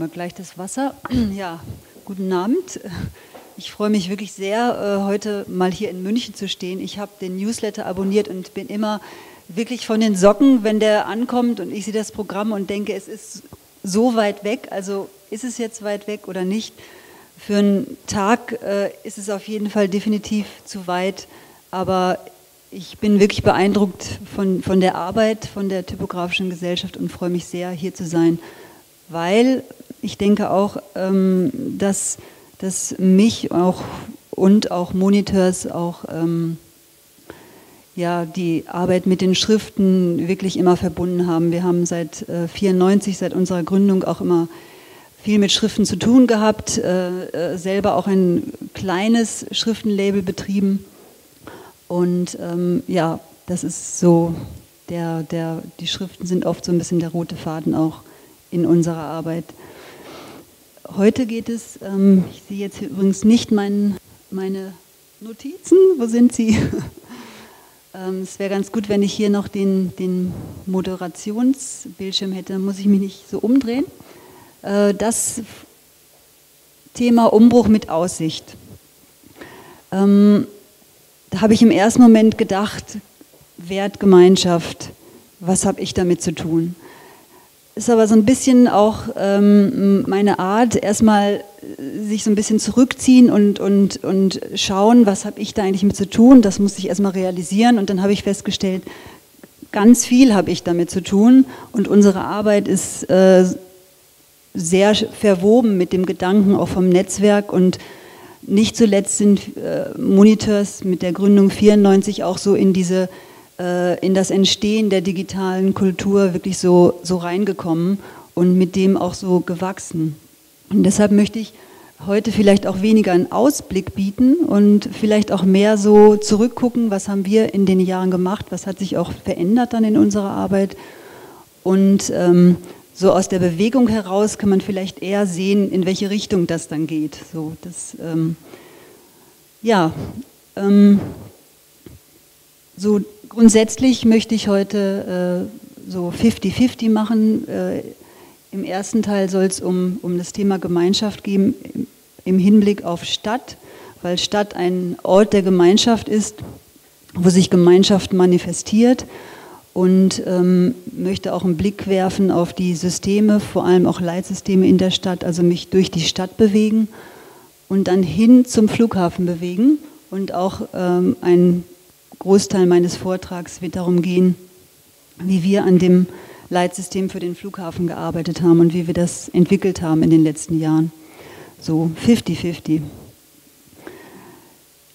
mal gleich das Wasser. Ja, guten Abend. Ich freue mich wirklich sehr, äh, heute mal hier in München zu stehen. Ich habe den Newsletter abonniert und bin immer wirklich von den Socken, wenn der ankommt und ich sehe das Programm und denke, es ist so weit weg. Also ist es jetzt weit weg oder nicht? Für einen Tag äh, ist es auf jeden Fall definitiv zu weit, aber ich bin wirklich beeindruckt von, von der Arbeit von der Typografischen Gesellschaft und freue mich sehr, hier zu sein, weil ich denke auch, ähm, dass, dass mich auch und auch Monitors auch ähm, ja, die Arbeit mit den Schriften wirklich immer verbunden haben. Wir haben seit äh, 94, seit unserer Gründung auch immer viel mit Schriften zu tun gehabt, äh, äh, selber auch ein kleines Schriftenlabel betrieben. Und ähm, ja, das ist so, der, der, die Schriften sind oft so ein bisschen der rote Faden auch in unserer Arbeit. Heute geht es, ähm, ich sehe jetzt hier übrigens nicht mein, meine Notizen, wo sind sie? ähm, es wäre ganz gut, wenn ich hier noch den, den Moderationsbildschirm hätte, dann muss ich mich nicht so umdrehen. Äh, das Thema Umbruch mit Aussicht. Ähm, da habe ich im ersten Moment gedacht, Wertgemeinschaft, was habe ich damit zu tun? Ist aber so ein bisschen auch ähm, meine Art, erstmal sich so ein bisschen zurückziehen und, und, und schauen, was habe ich da eigentlich mit zu tun. Das musste ich erstmal realisieren und dann habe ich festgestellt, ganz viel habe ich damit zu tun und unsere Arbeit ist äh, sehr verwoben mit dem Gedanken auch vom Netzwerk und nicht zuletzt sind äh, Monitors mit der Gründung 94 auch so in diese in das Entstehen der digitalen Kultur wirklich so so reingekommen und mit dem auch so gewachsen. Und deshalb möchte ich heute vielleicht auch weniger einen Ausblick bieten und vielleicht auch mehr so zurückgucken, was haben wir in den Jahren gemacht, was hat sich auch verändert dann in unserer Arbeit und ähm, so aus der Bewegung heraus kann man vielleicht eher sehen, in welche Richtung das dann geht. So, das, ähm, ja, ähm, so grundsätzlich möchte ich heute äh, so 50-50 machen. Äh, Im ersten Teil soll es um, um das Thema Gemeinschaft gehen, im, Hinblick auf Stadt, weil Stadt ein Ort der Gemeinschaft ist, wo sich Gemeinschaft manifestiert und ähm, möchte auch einen Blick werfen auf die Systeme, vor allem auch Leitsysteme in der Stadt, also mich durch die Stadt bewegen und dann hin zum Flughafen bewegen. Und auch ähm, ein Großteil meines Vortrags wird darum gehen, wie wir an dem Leitsystem für den Flughafen gearbeitet haben und wie wir das entwickelt haben in den letzten Jahren. So 50-50.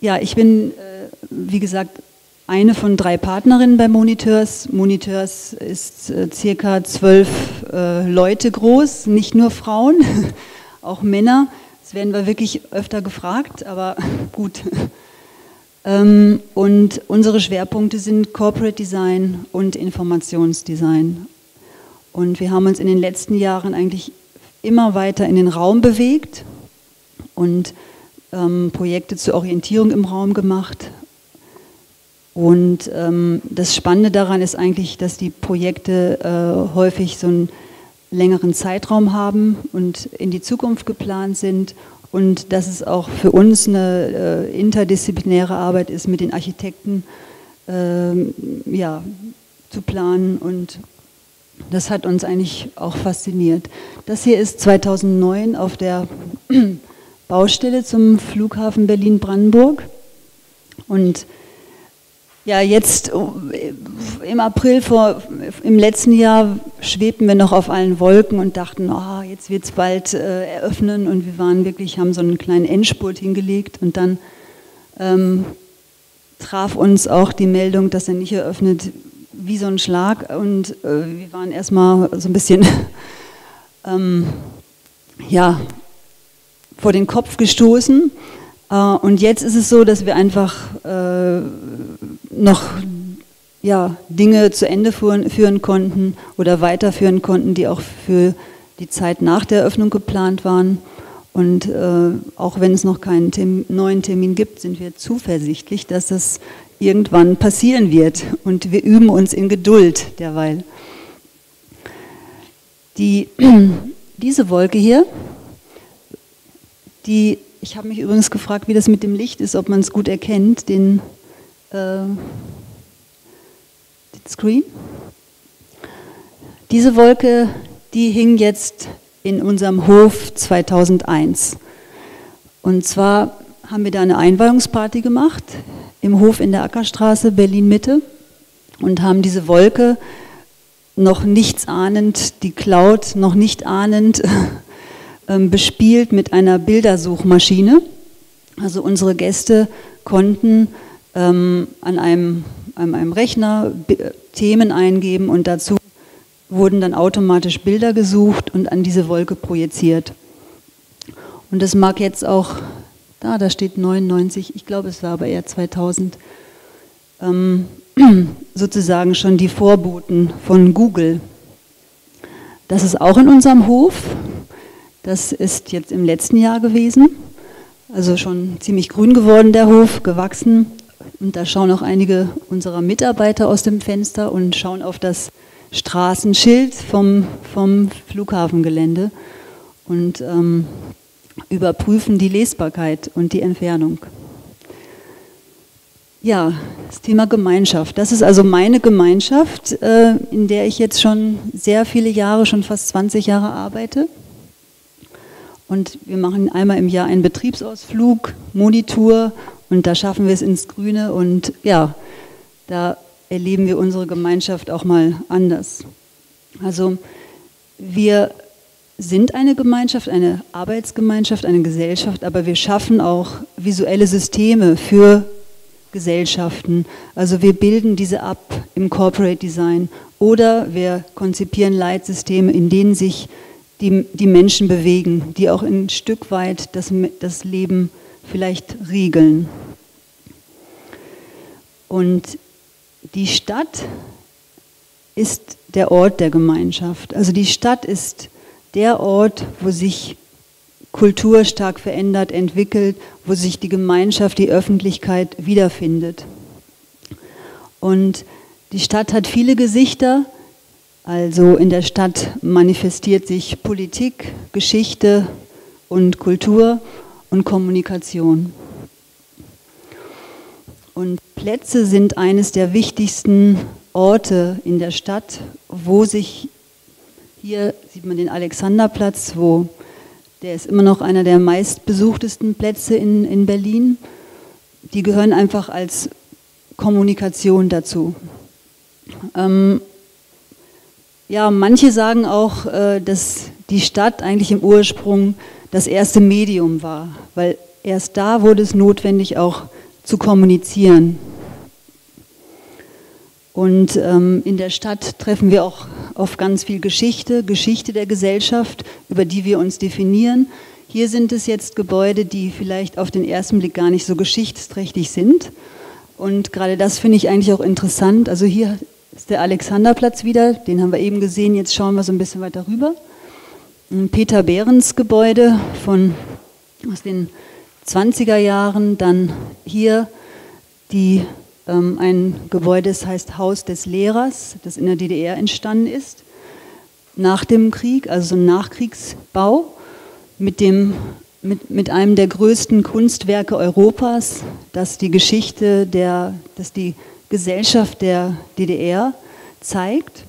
Ja, ich bin, äh, wie gesagt, eine von drei Partnerinnen bei Monitors. Monitors ist äh, circa zwölf äh, Leute groß, nicht nur Frauen, auch Männer. Das werden wir wirklich öfter gefragt, aber gut. Ähm, und unsere Schwerpunkte sind Corporate Design und Informationsdesign. Und wir haben uns in den letzten Jahren eigentlich immer weiter in den Raum bewegt und ähm, Projekte zur Orientierung im Raum gemacht, und ähm, das Spannende daran ist eigentlich, dass die Projekte äh, häufig so einen längeren Zeitraum haben und in die Zukunft geplant sind und dass es auch für uns eine äh, interdisziplinäre Arbeit ist, mit den Architekten äh, ja, zu planen und das hat uns eigentlich auch fasziniert. Das hier ist 2009 auf der Baustelle zum Flughafen Berlin-Brandenburg und ja, jetzt oh, im April vor, im letzten Jahr schwebten wir noch auf allen Wolken und dachten, oh, jetzt wird es bald äh, eröffnen. Und wir waren wirklich, haben so einen kleinen Endspurt hingelegt und dann ähm, traf uns auch die Meldung, dass er nicht eröffnet, wie so ein Schlag. Und äh, wir waren erstmal so ein bisschen, ähm, ja, vor den Kopf gestoßen. Äh, und jetzt ist es so, dass wir einfach äh, noch ja, Dinge zu Ende führen, konnten oder weiterführen konnten, die auch für die Zeit nach der Eröffnung geplant waren. Und äh, auch wenn es noch keinen Termin, neuen Termin gibt, sind wir zuversichtlich, dass das irgendwann passieren wird. Und wir üben uns in Geduld derweil. Die diese Wolke hier, die, ich habe mich übrigens gefragt, wie das mit dem Licht ist, ob man es gut erkennt, den, den Screen. Diese Wolke, die hing jetzt in unserem Hof 2001. Und zwar haben wir da eine Einweihungsparty gemacht im Hof in der Ackerstraße, Berlin Mitte, und haben diese Wolke noch nichts ahnend, die Cloud noch nicht ahnend, ähm, bespielt mit einer Bildersuchmaschine. Also unsere Gäste konnten ähm, an, einem, an einem Rechner Themen eingeben und dazu wurden dann automatisch Bilder gesucht und an diese Wolke projiziert. Und das mag jetzt auch, da, da steht 99, ich glaube es war aber eher 2000, ähm, sozusagen schon die Vorboten von Google. Das ist auch in unserem Hof. Das ist jetzt im letzten Jahr gewesen. Also schon ziemlich grün geworden, der Hof, gewachsen. Und da schauen auch einige unserer Mitarbeiter aus dem Fenster und schauen auf das Straßenschild vom, vom Flughafengelände und ähm, überprüfen die Lesbarkeit und die Entfernung. Ja, das Thema Gemeinschaft. Das ist also meine Gemeinschaft, äh, in der ich jetzt schon sehr viele Jahre, schon fast 20 Jahre arbeite. Und wir machen einmal im Jahr einen Betriebsausflug, Monitor und da schaffen wir es ins Grüne und ja, da erleben wir unsere Gemeinschaft auch mal anders. Also wir sind eine Gemeinschaft, eine Arbeitsgemeinschaft, eine Gesellschaft, aber wir schaffen auch visuelle Systeme für Gesellschaften. Also wir bilden diese ab im Corporate Design oder wir konzipieren Leitsysteme, in denen sich die, die Menschen bewegen, die auch ein Stück weit das, das Leben vielleicht regeln. Und die Stadt ist der Ort der Gemeinschaft. Also die Stadt ist der Ort, wo sich Kultur stark verändert, entwickelt, wo sich die Gemeinschaft, die Öffentlichkeit wiederfindet. Und die Stadt hat viele Gesichter, also in der Stadt manifestiert sich Politik, Geschichte und Kultur und Kommunikation. Und Plätze sind eines der wichtigsten Orte in der Stadt, wo sich, hier sieht man den Alexanderplatz, wo der ist immer noch einer der meistbesuchtesten Plätze in, in Berlin. Die gehören einfach als Kommunikation dazu. Ähm, ja, manche sagen auch, äh, dass die Stadt eigentlich im Ursprung das erste Medium war, weil erst da wurde es notwendig, auch zu kommunizieren. Und ähm, in der Stadt treffen wir auch auf ganz viel Geschichte, Geschichte der Gesellschaft, über die wir uns definieren. Hier sind es jetzt Gebäude, die vielleicht auf den ersten Blick gar nicht so geschichtsträchtig sind. Und gerade das finde ich eigentlich auch interessant. Also hier ist der Alexanderplatz wieder, den haben wir eben gesehen, jetzt schauen wir so ein bisschen weiter rüber. Ein Peter Behrens Gebäude von, aus den 20er Jahren, dann hier die ähm, ein Gebäude, das heißt Haus des Lehrers, das in der DDR entstanden ist, nach dem Krieg, also so ein Nachkriegsbau mit, dem, mit, einem der größten Kunstwerke Europas, das die Geschichte der, das die Gesellschaft der DDR zeigt.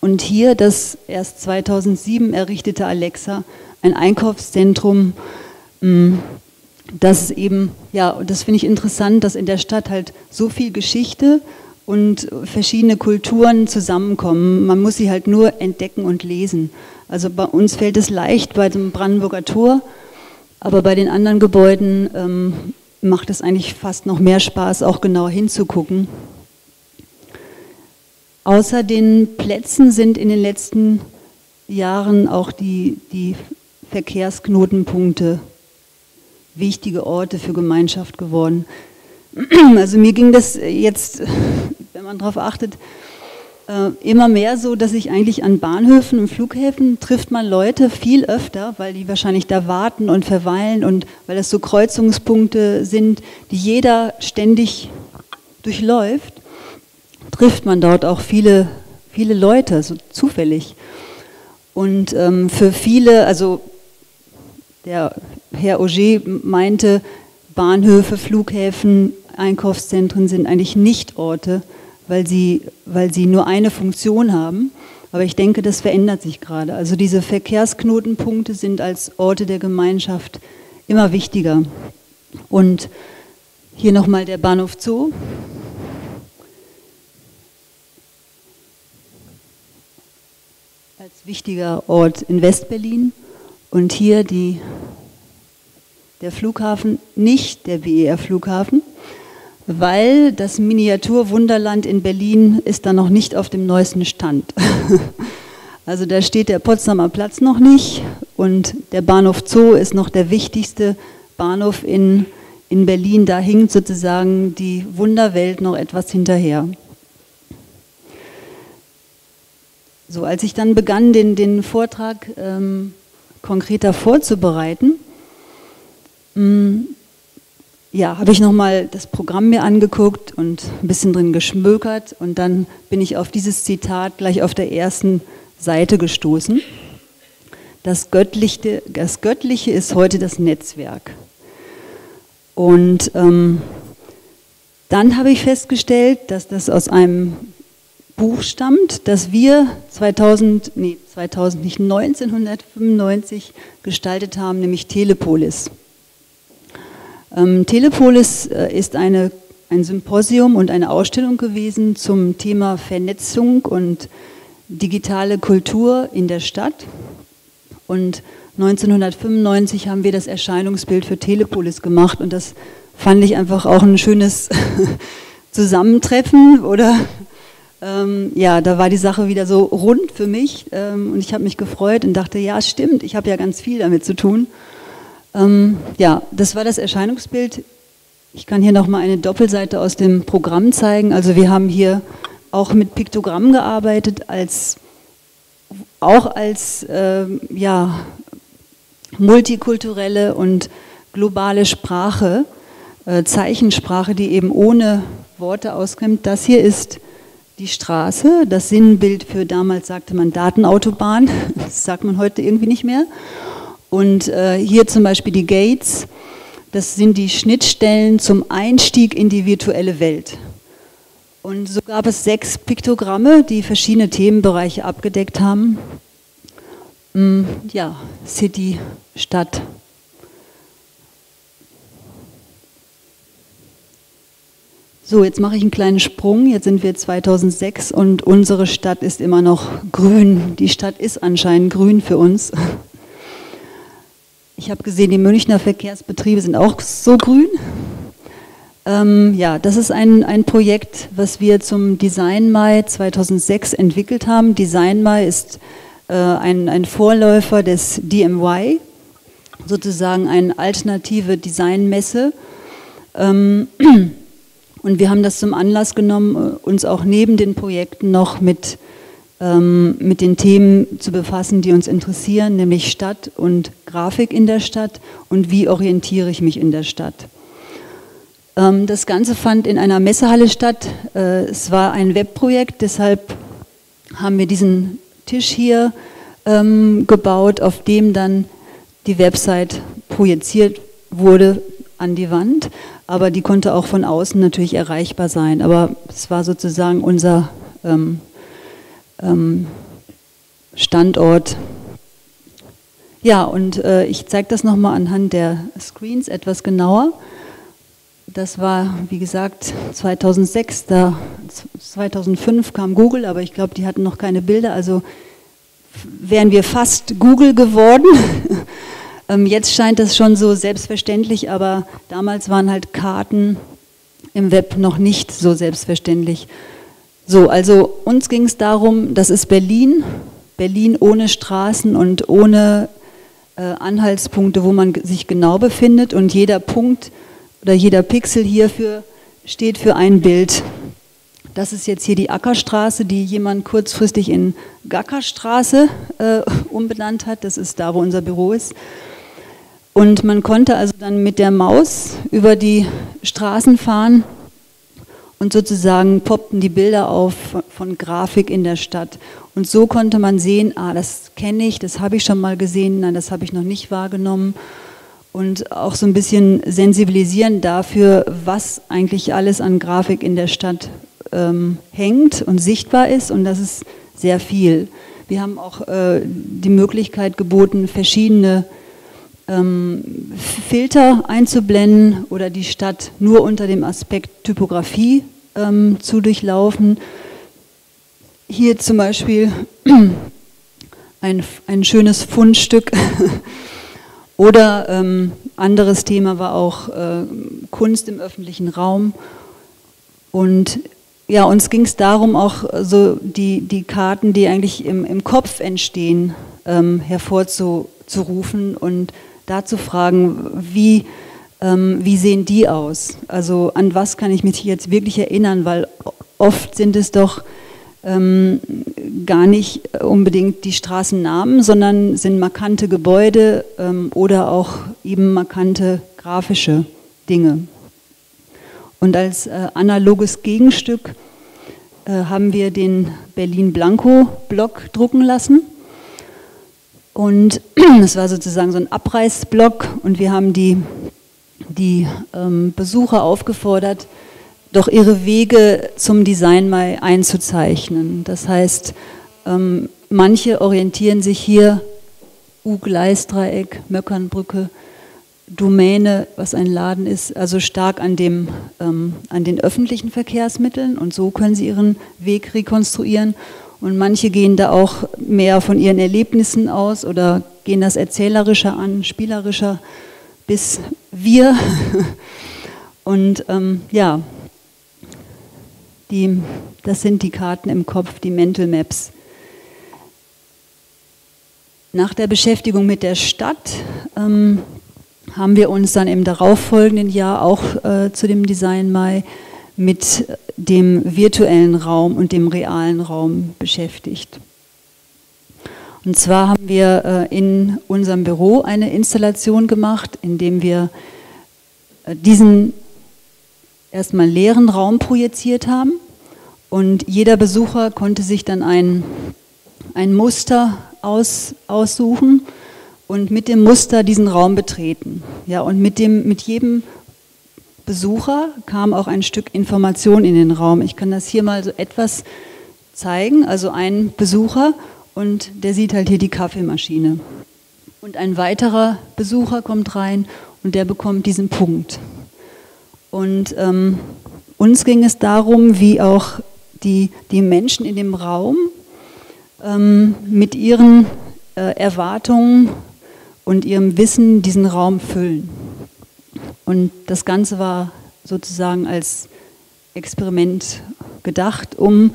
Und hier das erst 2007 errichtete Alexa, ein Einkaufszentrum, mm, dass es eben, ja, das finde ich interessant, dass in der Stadt halt so viel Geschichte und verschiedene Kulturen zusammenkommen. Man muss sie halt nur entdecken und lesen. Also bei uns fällt es leicht bei dem Brandenburger Tor, aber bei den anderen Gebäuden ähm, macht es eigentlich fast noch mehr Spaß, auch genauer hinzugucken. Außer den Plätzen sind in den letzten Jahren auch die, die Verkehrsknotenpunkte wichtige Orte für Gemeinschaft geworden. Also mir ging das jetzt, wenn man darauf achtet, immer mehr so, dass ich eigentlich an Bahnhöfen und Flughäfen trifft man Leute viel öfter, weil die wahrscheinlich da warten und verweilen und weil das so Kreuzungspunkte sind, die jeder ständig durchläuft, trifft man dort auch viele, viele Leute, so zufällig. Und ähm, für viele, also der Herr Auger meinte, Bahnhöfe, Flughäfen, Einkaufszentren sind eigentlich nicht Orte, weil sie, weil sie nur eine Funktion haben. Aber ich denke, das verändert sich gerade. Also diese Verkehrsknotenpunkte sind als Orte der Gemeinschaft immer wichtiger. Und hier nochmal der Bahnhof Zoo. Als wichtiger Ort in Westberlin. Und hier die, der Flughafen, nicht der BER-Flughafen, weil das Miniaturwunderland in Berlin ist da noch nicht auf dem neuesten Stand. also da steht der Potsdamer Platz noch nicht und der Bahnhof Zoo ist noch der wichtigste Bahnhof in, in Berlin. Da hinkt sozusagen die Wunderwelt noch etwas hinterher. So, als ich dann begann, den, den Vortrag ähm, konkreter vorzubereiten, mh, ja, habe ich nochmal das Programm mir angeguckt und ein bisschen drin geschmökert und dann bin ich auf dieses Zitat gleich auf der ersten Seite gestoßen. Das Göttliche, das Göttliche ist heute das Netzwerk. Und ähm, dann habe ich festgestellt, dass das aus einem Buch stammt, das wir 2000, nee, 2000 nicht 1995 gestaltet haben, nämlich Telepolis. Ähm, Telepolis äh, ist eine, ein Symposium und eine Ausstellung gewesen zum Thema Vernetzung und digitale Kultur in der Stadt. Und 1995 haben wir das Erscheinungsbild für Telepolis gemacht und das fand ich einfach auch ein schönes Zusammentreffen oder ähm, ja, da war die Sache wieder so rund für mich ähm, und ich habe mich gefreut und dachte, ja, stimmt, ich habe ja ganz viel damit zu tun. Ähm, ja, das war das Erscheinungsbild. Ich kann hier nochmal eine Doppelseite aus dem Programm zeigen. Also wir haben hier auch mit Piktogrammen gearbeitet, als, auch als äh, ja, multikulturelle und globale Sprache, äh, Zeichensprache, die eben ohne Worte auskommt. Das hier ist die Straße, das Sinnbild für damals sagte man Datenautobahn, das sagt man heute irgendwie nicht mehr. Und äh, hier zum Beispiel die Gates, das sind die Schnittstellen zum Einstieg in die virtuelle Welt. Und so gab es sechs Piktogramme, die verschiedene Themenbereiche abgedeckt haben. Mm, ja, City, Stadt. So, jetzt mache ich einen kleinen Sprung. Jetzt sind wir 2006 und unsere Stadt ist immer noch grün. Die Stadt ist anscheinend grün für uns. Ich habe gesehen, die Münchner Verkehrsbetriebe sind auch so grün. Ähm, ja, das ist ein, ein Projekt, was wir zum Design Mai 2006 entwickelt haben. Design Mai ist äh, ein, ein Vorläufer des DMY, sozusagen eine alternative Designmesse. Ähm, und wir haben das zum Anlass genommen, uns auch neben den Projekten noch mit ähm, mit den Themen zu befassen, die uns interessieren, nämlich Stadt und Grafik in der Stadt und wie orientiere ich mich in der Stadt. Ähm, das Ganze fand in einer Messehalle statt. Äh, es war ein Webprojekt, deshalb haben wir diesen Tisch hier ähm, gebaut, auf dem dann die Website projiziert wurde an die Wand, aber die konnte auch von außen natürlich erreichbar sein. Aber es war sozusagen unser ähm, ähm, Standort. Ja, und äh, ich zeige das nochmal anhand der Screens etwas genauer. Das war, wie gesagt, 2006, da, 2005 kam Google, aber ich glaube, die hatten noch keine Bilder, also wären wir fast Google geworden. ähm, jetzt scheint das schon so selbstverständlich, aber damals waren halt Karten im Web noch nicht so selbstverständlich. So, also uns ging es darum, das ist Berlin, Berlin ohne Straßen und ohne äh, Anhaltspunkte, wo man sich genau befindet und jeder Punkt oder jeder Pixel hierfür steht für ein Bild. Das ist jetzt hier die Ackerstraße, die jemand kurzfristig in Gackerstraße äh, umbenannt hat. Das ist da, wo unser Büro ist. Und man konnte also dann mit der Maus über die Straßen fahren und sozusagen poppten die Bilder auf von, Grafik in der Stadt. Und so konnte man sehen, ah, das kenne ich, das habe ich schon mal gesehen, nein, das habe ich noch nicht wahrgenommen. Und auch so ein bisschen sensibilisieren dafür, was eigentlich alles an Grafik in der Stadt ähm, hängt und sichtbar ist. Und das ist sehr viel. Wir haben auch äh, die Möglichkeit geboten, verschiedene ähm, Filter einzublenden oder die Stadt nur unter dem Aspekt Typografie ähm, zu durchlaufen. Hier zum Beispiel ein, ein schönes Fundstück. oder ähm, anderes Thema war auch äh, Kunst im öffentlichen Raum. Und ja, uns ging es darum, auch so die, die Karten, die eigentlich im, im Kopf entstehen, ähm, hervorzurufen und da zu fragen, wie, ähm, wie sehen die aus? Also an was kann ich mich jetzt wirklich erinnern? Weil oft sind es doch ähm, gar nicht unbedingt die Straßennamen, sondern sind markante Gebäude ähm, oder auch eben markante grafische Dinge. Und als äh, analoges Gegenstück äh, haben wir den Berlin Blanco Block drucken lassen. Und das war sozusagen so ein Abreißblock und wir haben die, die ähm, Besucher aufgefordert, doch ihre Wege zum Design mal einzuzeichnen. Das heißt, ähm, manche orientieren sich hier U-Gleisdreieck, Möckernbrücke, Domäne, was ein Laden ist, also stark an, dem, ähm, an den öffentlichen Verkehrsmitteln und so können sie ihren Weg rekonstruieren. Und manche gehen da auch mehr von ihren Erlebnissen aus oder gehen das erzählerischer an, spielerischer, bis wir. Und ähm, ja, die, das sind die Karten im Kopf, die Mental Maps. Nach der Beschäftigung mit der Stadt ähm, haben wir uns dann im darauffolgenden Jahr auch äh, zu dem Design Mai mit dem virtuellen Raum und dem realen Raum beschäftigt. Und zwar haben wir äh, in unserem Büro eine Installation gemacht, in dem wir äh, diesen erstmal leeren Raum projiziert haben und jeder Besucher konnte sich dann ein, ein Muster aus, aussuchen und mit dem Muster diesen Raum betreten. Ja, und mit, dem, mit jedem Besucher kam auch ein Stück Information in den Raum. Ich kann das hier mal so etwas zeigen. Also ein Besucher und der sieht halt hier die Kaffeemaschine. Und ein weiterer Besucher kommt rein und der bekommt diesen Punkt. Und ähm, uns ging es darum, wie auch die, die Menschen in dem Raum ähm, mit ihren äh, Erwartungen und ihrem Wissen diesen Raum füllen. Und das Ganze war sozusagen als Experiment gedacht, um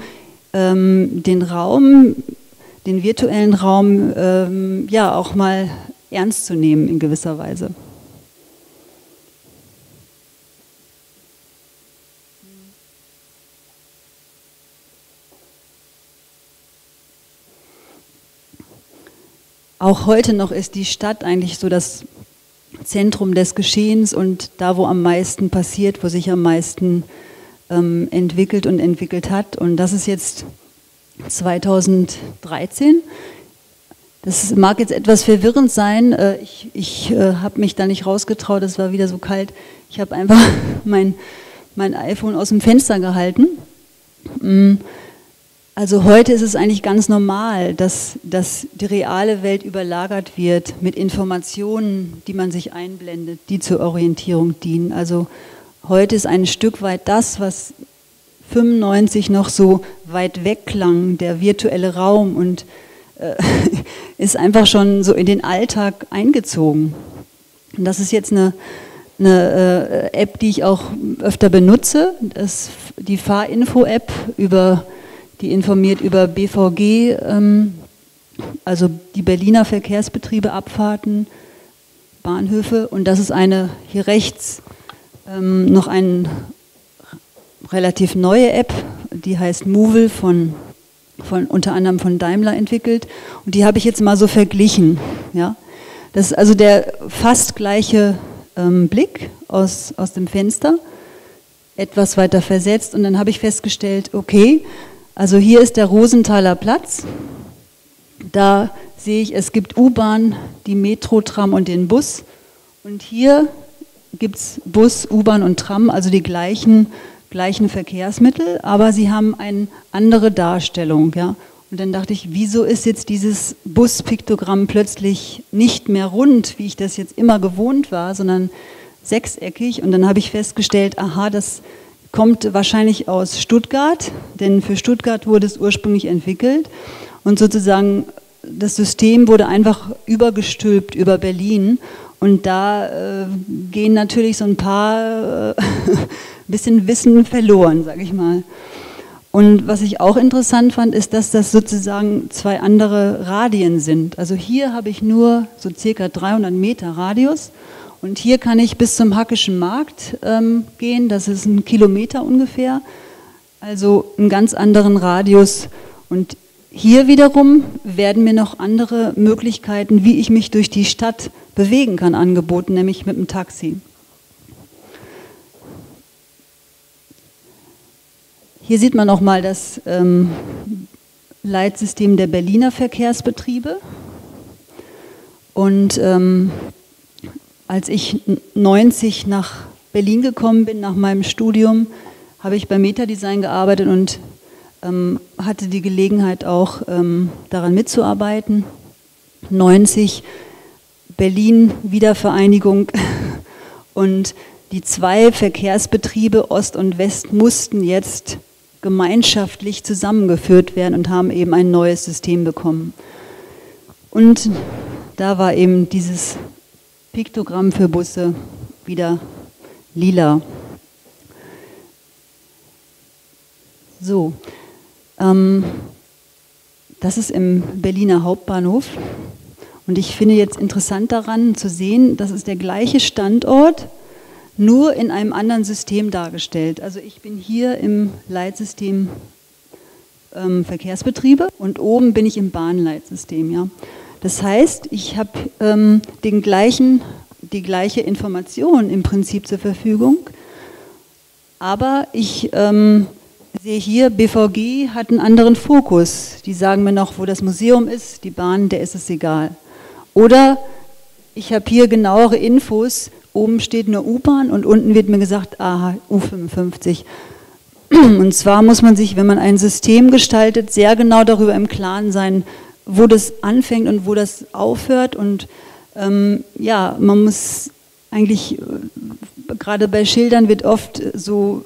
ähm, den Raum, den virtuellen Raum, ähm, ja auch mal ernst zu nehmen in gewisser Weise. Auch heute noch ist die Stadt eigentlich so das Zentrum des Geschehens und da, wo am meisten passiert, wo sich am meisten ähm, entwickelt und entwickelt hat. Und das ist jetzt 2013. Das mag jetzt etwas verwirrend sein. Äh, ich, ich äh, habe mich da nicht rausgetraut, es war wieder so kalt. Ich habe einfach mein, mein iPhone aus dem Fenster gehalten. Also heute ist es eigentlich ganz normal, dass, dass die reale Welt überlagert wird mit Informationen, die man sich einblendet, die zur Orientierung dienen. Also heute ist ein Stück weit das, was 95 noch so weit weg klang, der virtuelle Raum und äh, ist einfach schon so in den Alltag eingezogen. Und das ist jetzt eine, eine äh, App, die ich auch öfter benutze, das die Fahrinfo-App über die informiert über BVG, ähm, also die Berliner Verkehrsbetriebe, Abfahrten, Bahnhöfe. Und das ist eine hier rechts ähm, noch eine relativ neue App, die heißt Movil von, von unter anderem von Daimler entwickelt. Und die habe ich jetzt mal so verglichen. Ja? Das ist also der fast gleiche ähm, Blick aus, aus dem Fenster etwas weiter versetzt und dann habe ich festgestellt, okay, also hier ist der Rosenthaler Platz. Da sehe ich, es gibt U-Bahn, die Metro, Tram und den Bus. Und hier gibt es Bus, U-Bahn und Tram, also die gleichen, gleichen Verkehrsmittel, aber sie haben eine andere Darstellung. Ja? Und dann dachte ich, wieso ist jetzt dieses Buspiktogramm plötzlich nicht mehr rund, wie ich das jetzt immer gewohnt war, sondern sechseckig? Und dann habe ich festgestellt, aha, das kommt wahrscheinlich aus Stuttgart, denn für Stuttgart wurde es ursprünglich entwickelt. Und sozusagen das System wurde einfach übergestülpt über Berlin. Und da äh, gehen natürlich so ein paar äh, bisschen Wissen verloren, sage ich mal. Und was ich auch interessant fand, ist, dass das sozusagen zwei andere Radien sind. Also hier habe ich nur so circa 300 Meter Radius und hier kann ich bis zum Hackischen Markt ähm, gehen, das ist ein Kilometer ungefähr, also einen ganz anderen Radius. Und hier wiederum werden mir noch andere Möglichkeiten, wie ich mich durch die Stadt bewegen kann, angeboten, nämlich mit dem Taxi. Hier sieht man nochmal das ähm, Leitsystem der Berliner Verkehrsbetriebe. Und ähm, als ich 90 nach Berlin gekommen bin, nach meinem Studium, habe ich bei Metadesign gearbeitet und ähm, hatte die Gelegenheit auch ähm, daran mitzuarbeiten. 90 Berlin Wiedervereinigung und die zwei Verkehrsbetriebe Ost und West mussten jetzt gemeinschaftlich zusammengeführt werden und haben eben ein neues System bekommen. Und da war eben dieses Piktogramm für Busse wieder lila. So, ähm, das ist im Berliner Hauptbahnhof. Und ich finde jetzt interessant daran zu sehen, das ist der gleiche Standort, nur in einem anderen System dargestellt. Also ich bin hier im Leitsystem ähm, Verkehrsbetriebe und oben bin ich im Bahnleitsystem. Ja. Das heißt, ich habe ähm, den gleichen, die gleiche Information im Prinzip zur Verfügung, aber ich ähm, sehe hier, BVG hat einen anderen Fokus. Die sagen mir noch, wo das Museum ist, die Bahn, der ist es egal. Oder ich habe hier genauere Infos, oben steht eine U-Bahn und unten wird mir gesagt, aha, U55. Und zwar muss man sich, wenn man ein System gestaltet, sehr genau darüber im Klaren sein, wo das anfängt und wo das aufhört. Und ähm, ja, man muss eigentlich, äh, gerade bei Schildern wird oft so,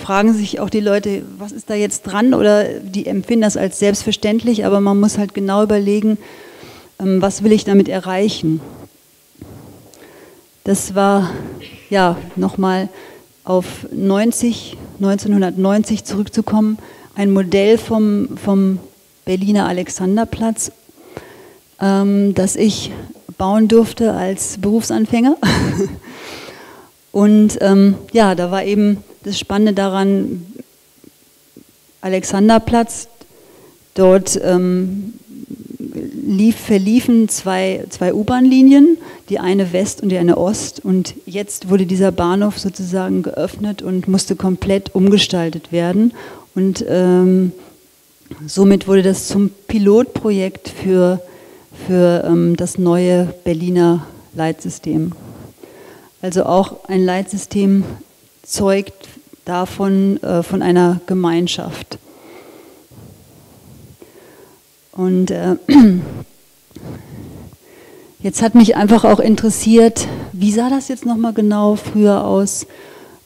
fragen sich auch die Leute, was ist da jetzt dran? Oder die empfinden das als selbstverständlich, aber man muss halt genau überlegen, ähm, was will ich damit erreichen. Das war ja nochmal auf 90, 1990 zurückzukommen, ein Modell vom, vom Berliner Alexanderplatz, ähm, das ich bauen durfte als Berufsanfänger. Und ähm, ja, da war eben das Spannende daran, Alexanderplatz, dort ähm, lief, verliefen zwei, zwei U-Bahn-Linien, die eine West und die eine Ost. Und jetzt wurde dieser Bahnhof sozusagen geöffnet und musste komplett umgestaltet werden. Und ähm, somit wurde das zum Pilotprojekt für, für ähm, das neue Berliner Leitsystem. Also auch ein Leitsystem zeugt davon, äh, von einer Gemeinschaft. Und äh, jetzt hat mich einfach auch interessiert, wie sah das jetzt nochmal genau früher aus?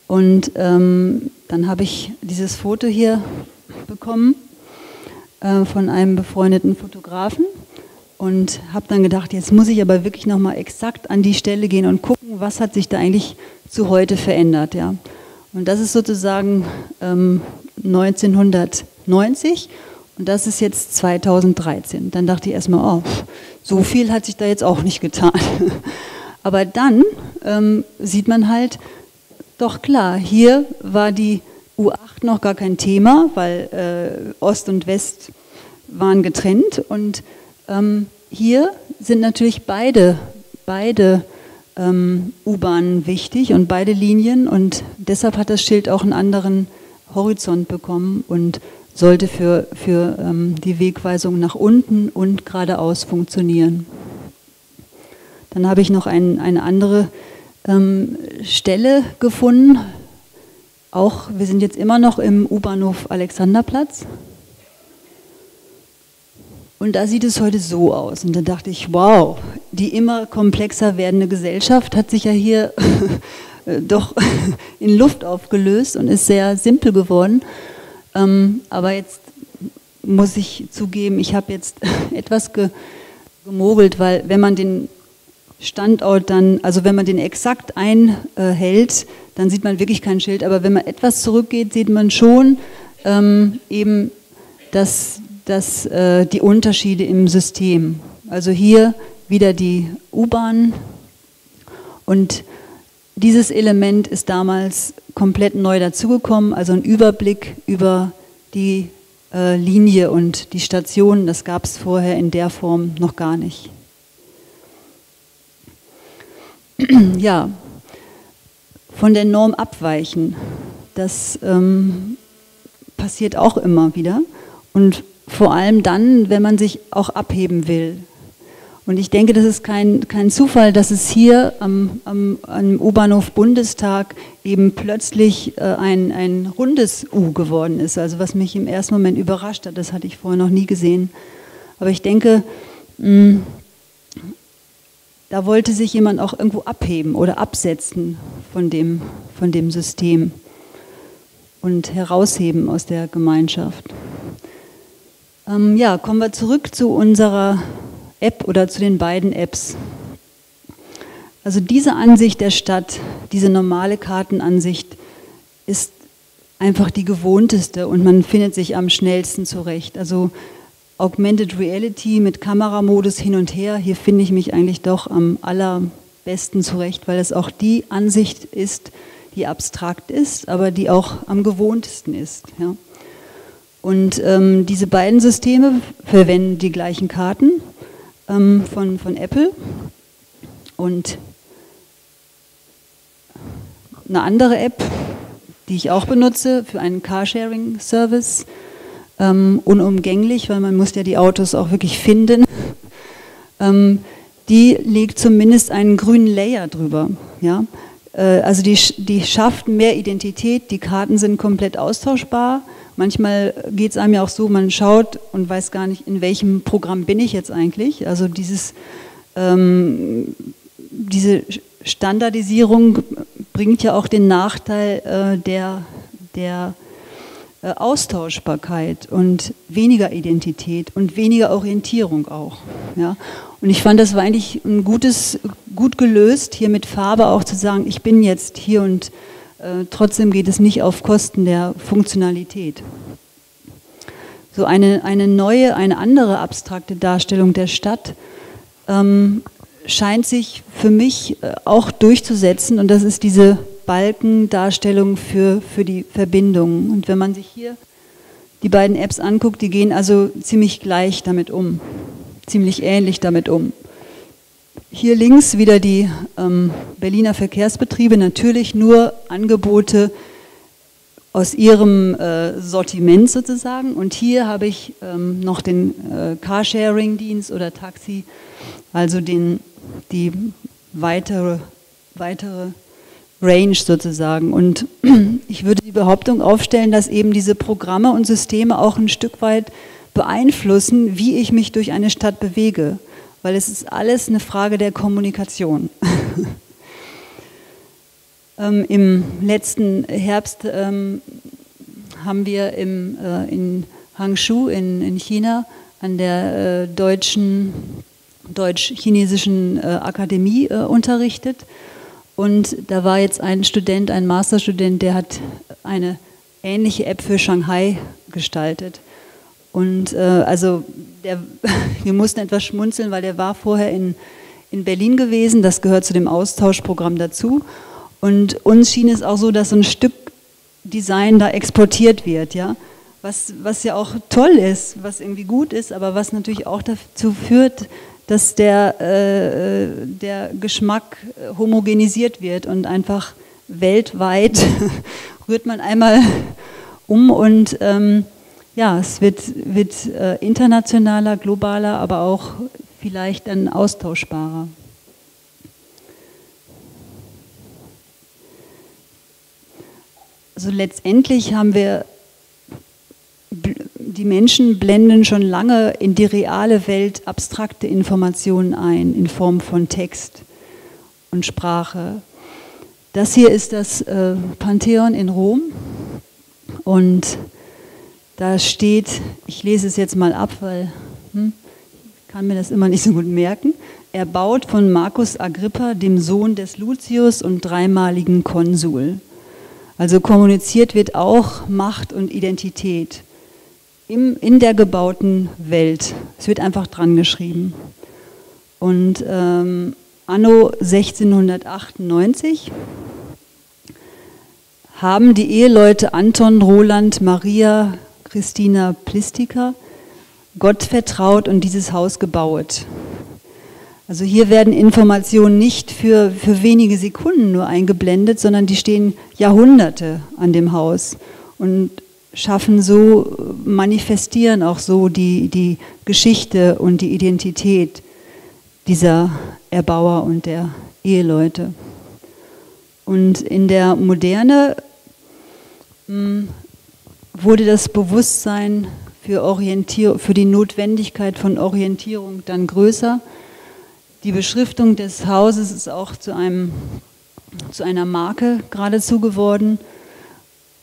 Und ähm, dann habe ich dieses Foto hier bekommen äh, von einem befreundeten Fotografen und habe dann gedacht, jetzt muss ich aber wirklich nochmal exakt an die Stelle gehen und gucken, was hat sich da eigentlich zu heute verändert. Ja? Und das ist sozusagen ähm, 1990 und das ist jetzt 2013. Dann dachte ich erstmal, oh, so viel hat sich da jetzt auch nicht getan. Aber dann ähm, sieht man halt, doch klar, hier war die U8 noch gar kein Thema, weil äh, Ost und West waren getrennt. Und ähm, hier sind natürlich beide, beide ähm, U-Bahnen wichtig und beide Linien und deshalb hat das Schild auch einen anderen Horizont bekommen und sollte für, für ähm, die Wegweisung nach unten und geradeaus funktionieren. Dann habe ich noch ein, eine andere ähm, Stelle gefunden. Auch, wir sind jetzt immer noch im U-Bahnhof Alexanderplatz. Und da sieht es heute so aus. Und da dachte ich, wow, die immer komplexer werdende Gesellschaft hat sich ja hier doch in Luft aufgelöst und ist sehr simpel geworden. Ähm, aber jetzt muss ich zugeben, ich habe jetzt etwas ge gemogelt, weil wenn man den Standort dann, also wenn man den exakt einhält, dann sieht man wirklich kein Schild. Aber wenn man etwas zurückgeht, sieht man schon ähm, eben dass, dass, äh, die Unterschiede im System. Also hier wieder die U-Bahn und dieses Element ist damals komplett neu dazugekommen, also ein Überblick über die äh, Linie und die Stationen, das gab es vorher in der Form noch gar nicht. ja, von der Norm abweichen, das ähm, passiert auch immer wieder und vor allem dann, wenn man sich auch abheben will. Und ich denke, das ist kein, kein Zufall, dass es hier am, am, am U-Bahnhof Bundestag eben plötzlich äh, ein, ein rundes U geworden ist. Also was mich im ersten Moment überrascht hat, das hatte ich vorher noch nie gesehen. Aber ich denke, mh, mm, da wollte sich jemand auch irgendwo abheben oder absetzen von dem, von dem System und herausheben aus der Gemeinschaft. Ähm, ja, kommen wir zurück zu unserer App oder zu den beiden Apps. Also diese Ansicht der Stadt, diese normale Kartenansicht ist einfach die gewohnteste und man findet sich am schnellsten zurecht. Also Augmented Reality mit Kameramodus hin und her, hier finde ich mich eigentlich doch am allerbesten zurecht, weil es auch die Ansicht ist, die abstrakt ist, aber die auch am gewohntesten ist. Ja. Und ähm, diese beiden Systeme verwenden die gleichen Karten, ähm, von, von Apple und eine andere App, die ich auch benutze für einen Carsharing-Service, ähm, unumgänglich, weil man muss ja die Autos auch wirklich finden. Ähm, die legt zumindest einen grünen Layer drüber. Ja? Äh, also die, die schafft mehr Identität, die Karten sind komplett austauschbar Manchmal geht es einem ja auch so, man schaut und weiß gar nicht, in welchem Programm bin ich jetzt eigentlich. Also dieses, ähm, diese Standardisierung bringt ja auch den Nachteil äh, der, der Austauschbarkeit und weniger Identität und weniger Orientierung auch. Ja? Und ich fand, das war eigentlich ein gutes, gut gelöst, hier mit Farbe auch zu sagen, ich bin jetzt hier und äh, trotzdem geht es nicht auf Kosten der Funktionalität. So eine, eine neue, eine andere abstrakte Darstellung der Stadt ähm, scheint sich für mich äh, auch durchzusetzen und das ist diese Balkendarstellung für, für die Verbindung. Und wenn man sich hier die beiden Apps anguckt, die gehen also ziemlich gleich damit um, ziemlich ähnlich damit um. Hier links wieder die ähm, Berliner Verkehrsbetriebe, natürlich nur Angebote aus ihrem äh, Sortiment sozusagen. Und hier habe ich ähm, noch den äh, Carsharing-Dienst oder Taxi, also den, die weitere, weitere Range sozusagen. Und ich würde die Behauptung aufstellen, dass eben diese Programme und Systeme auch ein Stück weit beeinflussen, wie ich mich durch eine Stadt bewege weil es ist alles eine Frage der Kommunikation. ähm, Im letzten Herbst ähm, haben wir im, äh, in Hangzhou in, in China an der äh, deutsch-chinesischen äh, Akademie äh, unterrichtet. Und da war jetzt ein Student, ein Masterstudent, der hat eine ähnliche App für Shanghai gestaltet. Und äh, also der, wir mussten etwas schmunzeln, weil der war vorher in, in Berlin gewesen, das gehört zu dem Austauschprogramm dazu. Und uns schien es auch so, dass so ein Stück Design da exportiert wird, ja. Was, was ja auch toll ist, was irgendwie gut ist, aber was natürlich auch dazu führt, dass der, äh, der Geschmack homogenisiert wird und einfach weltweit rührt man einmal um und ähm, ja, es wird, wird äh, internationaler, globaler, aber auch vielleicht dann austauschbarer. Also letztendlich haben wir, die Menschen blenden schon lange in die reale Welt abstrakte Informationen ein, in Form von Text und Sprache. Das hier ist das äh, Pantheon in Rom und da steht, ich lese es jetzt mal ab, weil hm, ich kann mir das immer nicht so gut merken, erbaut von Marcus Agrippa, dem Sohn des Lucius und dreimaligen Konsul. Also kommuniziert wird auch Macht und Identität im, in der gebauten Welt. Es wird einfach dran geschrieben. Und ähm, anno 1698 haben die Eheleute Anton, Roland, Maria, Christina Plistika Gott vertraut und dieses Haus gebaut. Also hier werden Informationen nicht für, für wenige Sekunden nur eingeblendet, sondern die stehen Jahrhunderte an dem Haus und schaffen so, manifestieren auch so die, die Geschichte und die Identität dieser Erbauer und der Eheleute. Und in der Moderne hm, wurde das Bewusstsein für, Orientier für die Notwendigkeit von Orientierung dann größer. Die Beschriftung des Hauses ist auch zu, einem, zu einer Marke geradezu geworden.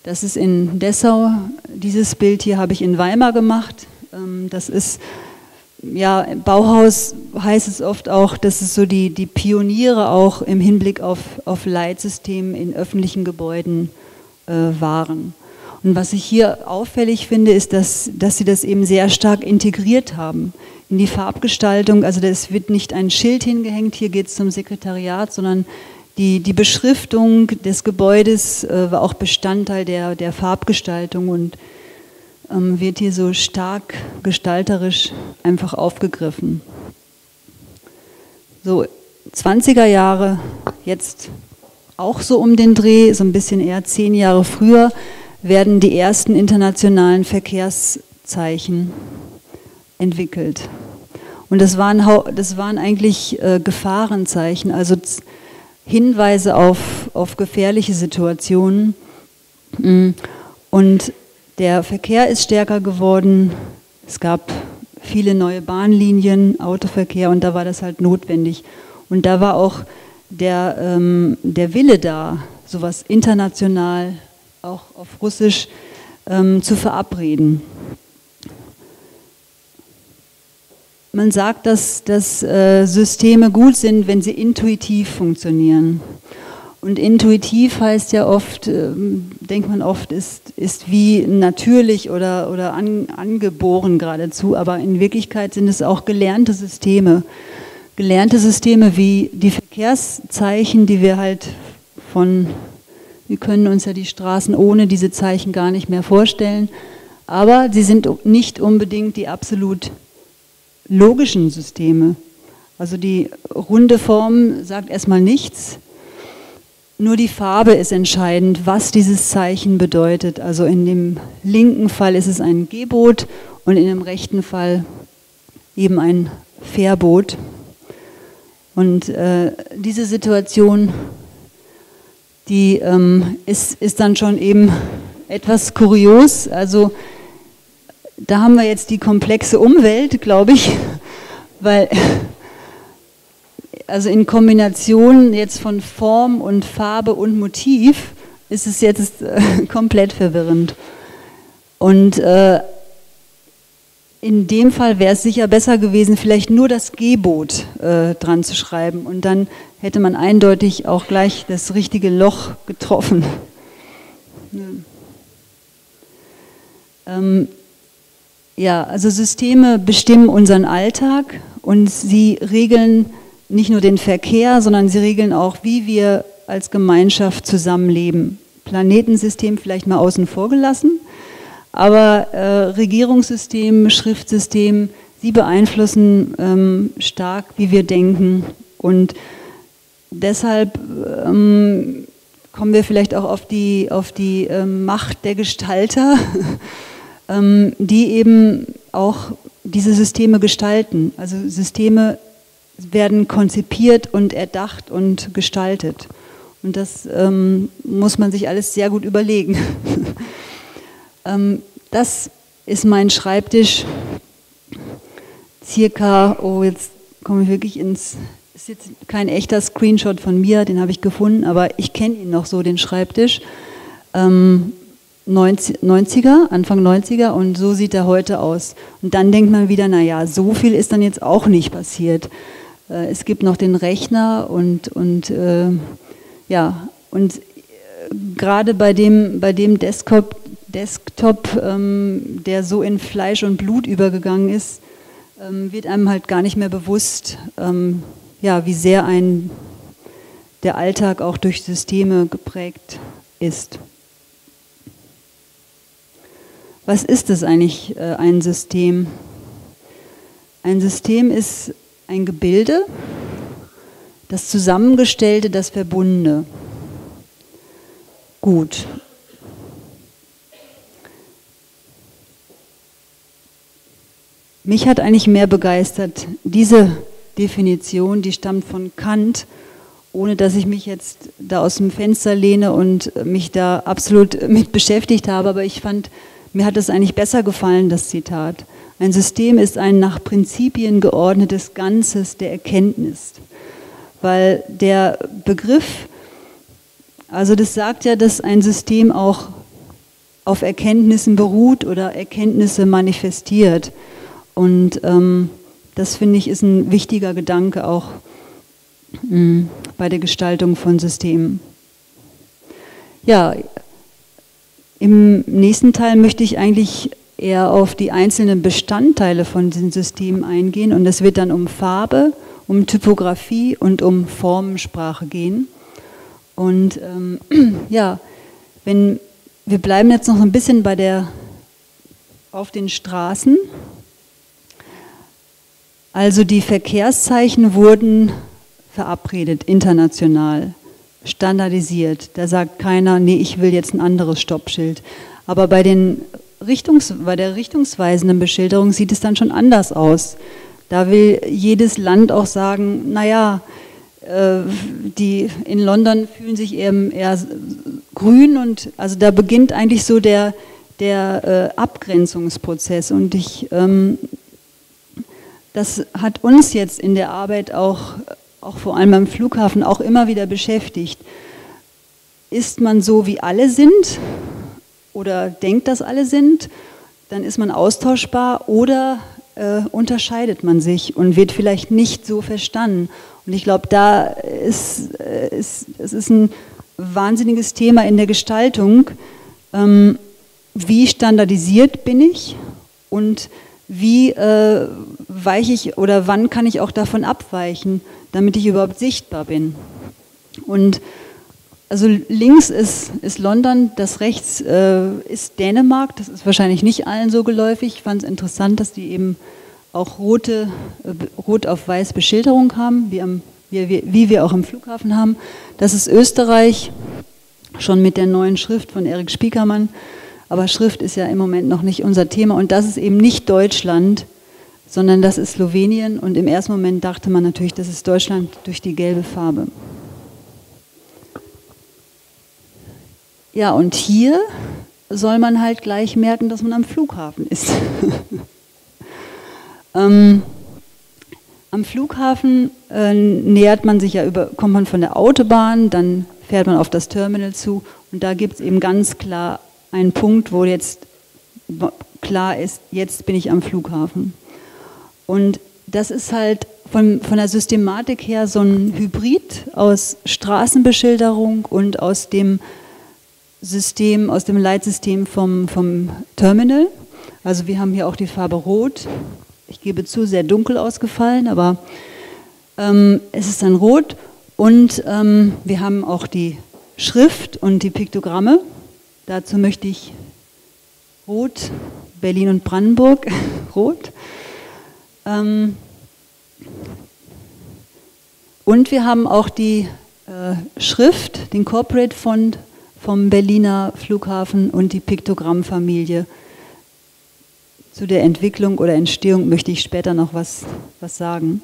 Das ist in Dessau. Dieses Bild hier habe ich in Weimar gemacht. Ähm, das ist, ja, Bauhaus heißt es oft auch, dass es so die, die Pioniere auch im Hinblick auf, auf Leitsysteme in öffentlichen Gebäuden äh, waren. Und was ich hier auffällig finde, ist, dass, dass sie das eben sehr stark integriert haben in die Farbgestaltung. Also es wird nicht ein Schild hingehängt, hier geht es zum Sekretariat, sondern die, die Beschriftung des Gebäudes äh, war auch Bestandteil der, der Farbgestaltung und ähm, wird hier so stark gestalterisch einfach aufgegriffen. So 20er Jahre, jetzt auch so um den Dreh, so ein bisschen eher zehn Jahre früher, werden die ersten internationalen Verkehrszeichen entwickelt. Und das waren, das waren eigentlich äh, Gefahrenzeichen, also Hinweise auf, auf gefährliche Situationen. Mm. Und der Verkehr ist stärker geworden. Es gab viele neue Bahnlinien, Autoverkehr und da war das halt notwendig. Und da war auch der, ähm, der Wille da, sowas international auch auf Russisch ähm, zu verabreden. Man sagt, dass, dass äh, Systeme gut sind, wenn sie intuitiv funktionieren. Und intuitiv heißt ja oft, äh, denkt man oft, ist, ist wie natürlich oder, oder an, angeboren geradezu, aber in Wirklichkeit sind es auch gelernte Systeme. Gelernte Systeme wie die Verkehrszeichen, die wir halt von wir können uns ja die Straßen ohne diese Zeichen gar nicht mehr vorstellen. Aber sie sind nicht unbedingt die absolut logischen Systeme. Also die runde Form sagt erstmal nichts. Nur die Farbe ist entscheidend, was dieses Zeichen bedeutet. Also in dem linken Fall ist es ein Gebot und in dem rechten Fall eben ein Verbot. Und äh, diese Situation die ähm, ist, ist dann schon eben etwas kurios. Also da haben wir jetzt die komplexe Umwelt, glaube ich, weil also in Kombination jetzt von Form und Farbe und Motiv ist es jetzt äh, komplett verwirrend. Und äh, in dem Fall wäre es sicher besser gewesen, vielleicht nur das Gebot äh, dran zu schreiben und dann hätte man eindeutig auch gleich das richtige Loch getroffen. Ja. Ähm, ja, also Systeme bestimmen unseren Alltag und sie regeln nicht nur den Verkehr, sondern sie regeln auch, wie wir als Gemeinschaft zusammenleben. Planetensystem vielleicht mal außen vor gelassen, aber äh, Regierungssystem, Schriftsystem, die beeinflussen ähm, stark, wie wir denken. Und deshalb ähm, kommen wir vielleicht auch auf die, auf die ähm, Macht der Gestalter, die eben auch diese Systeme gestalten. Also Systeme werden konzipiert und erdacht und gestaltet. Und das ähm, muss man sich alles sehr gut überlegen. ähm, das ist mein Schreibtisch. Circa, oh, jetzt komme ich wirklich ins, ist jetzt kein echter Screenshot von mir, den habe ich gefunden, aber ich kenne ihn noch so, den Schreibtisch. Ähm, 90er, Anfang 90er und so sieht er heute aus. Und dann denkt man wieder, naja, so viel ist dann jetzt auch nicht passiert. Äh, es gibt noch den Rechner und, und äh, ja, und äh, gerade bei dem, bei dem Desktop, Desktop ähm, der so in Fleisch und Blut übergegangen ist, ähm, wird einem halt gar nicht mehr bewusst, ähm, ja, wie sehr ein der Alltag auch durch Systeme geprägt ist. Was ist es eigentlich, äh, ein System? Ein System ist ein Gebilde, das Zusammengestellte, das Verbundene. Gut. Mich hat eigentlich mehr begeistert diese Definition, die stammt von Kant, ohne dass ich mich jetzt da aus dem Fenster lehne und mich da absolut mit beschäftigt habe, aber ich fand, mir hat es eigentlich besser gefallen, das Zitat. Ein System ist ein nach Prinzipien geordnetes Ganzes der Erkenntnis. Weil der Begriff, also das sagt ja, dass ein System auch auf Erkenntnissen beruht oder Erkenntnisse manifestiert. Und ähm, das finde ich ist ein wichtiger Gedanke auch mh, hm, bei der Gestaltung von Systemen. Ja, im nächsten Teil möchte ich eigentlich eher auf die einzelnen Bestandteile von diesem System eingehen und es wird dann um Farbe, um Typografie und um Formensprache gehen. Und ähm, ja, wenn wir bleiben jetzt noch ein bisschen bei der auf den Straßen. Also die Verkehrszeichen wurden verabredet international standardisiert. Da sagt keiner, nee, ich will jetzt ein anderes Stoppschild. Aber bei, den Richtungs-, bei der richtungsweisenden Beschilderung sieht es dann schon anders aus. Da will jedes Land auch sagen, naja, äh, die in London fühlen sich eben eher grün und also da beginnt eigentlich so der, der äh, Abgrenzungsprozess und ich, ähm, das hat uns jetzt in der Arbeit auch auch vor allem am Flughafen, auch immer wieder beschäftigt. Ist man so, wie alle sind oder denkt, dass alle sind, dann ist man austauschbar oder äh, unterscheidet man sich und wird vielleicht nicht so verstanden. Und ich glaube, da ist, äh, ist, es ist ein wahnsinniges Thema in der Gestaltung. Ähm, wie standardisiert bin ich und wie äh, weiche ich oder wann kann ich auch davon abweichen? Damit ich überhaupt sichtbar bin. Und also links ist, ist London, das rechts äh, ist Dänemark. Das ist wahrscheinlich nicht allen so geläufig. Ich fand es interessant, dass die eben auch rote, äh, rot auf weiß Beschilderung haben, wie, am, wie, wie wir auch im Flughafen haben. Das ist Österreich, schon mit der neuen Schrift von Erik Spiekermann. Aber Schrift ist ja im Moment noch nicht unser Thema. Und das ist eben nicht Deutschland, sondern das ist Slowenien und im ersten Moment dachte man natürlich, das ist Deutschland durch die gelbe Farbe. Ja, und hier soll man halt gleich merken, dass man am Flughafen ist. ähm, am Flughafen äh, nähert man sich ja über, kommt man von der Autobahn, dann fährt man auf das Terminal zu und da gibt es eben ganz klar einen Punkt, wo jetzt klar ist, jetzt bin ich am Flughafen. Und das ist halt von, von der Systematik her so ein Hybrid aus Straßenbeschilderung und aus dem System, aus dem Leitsystem vom, vom Terminal. Also wir haben hier auch die Farbe Rot. Ich gebe zu, sehr dunkel ausgefallen, aber ähm, es ist dann Rot. Und ähm, wir haben auch die Schrift und die Piktogramme. Dazu möchte ich Rot, Berlin und Brandenburg, Rot. Ähm, und wir haben auch die äh, Schrift, den Corporate Font vom Berliner Flughafen und die Piktogrammfamilie. Zu der Entwicklung oder Entstehung möchte ich später noch was, was sagen.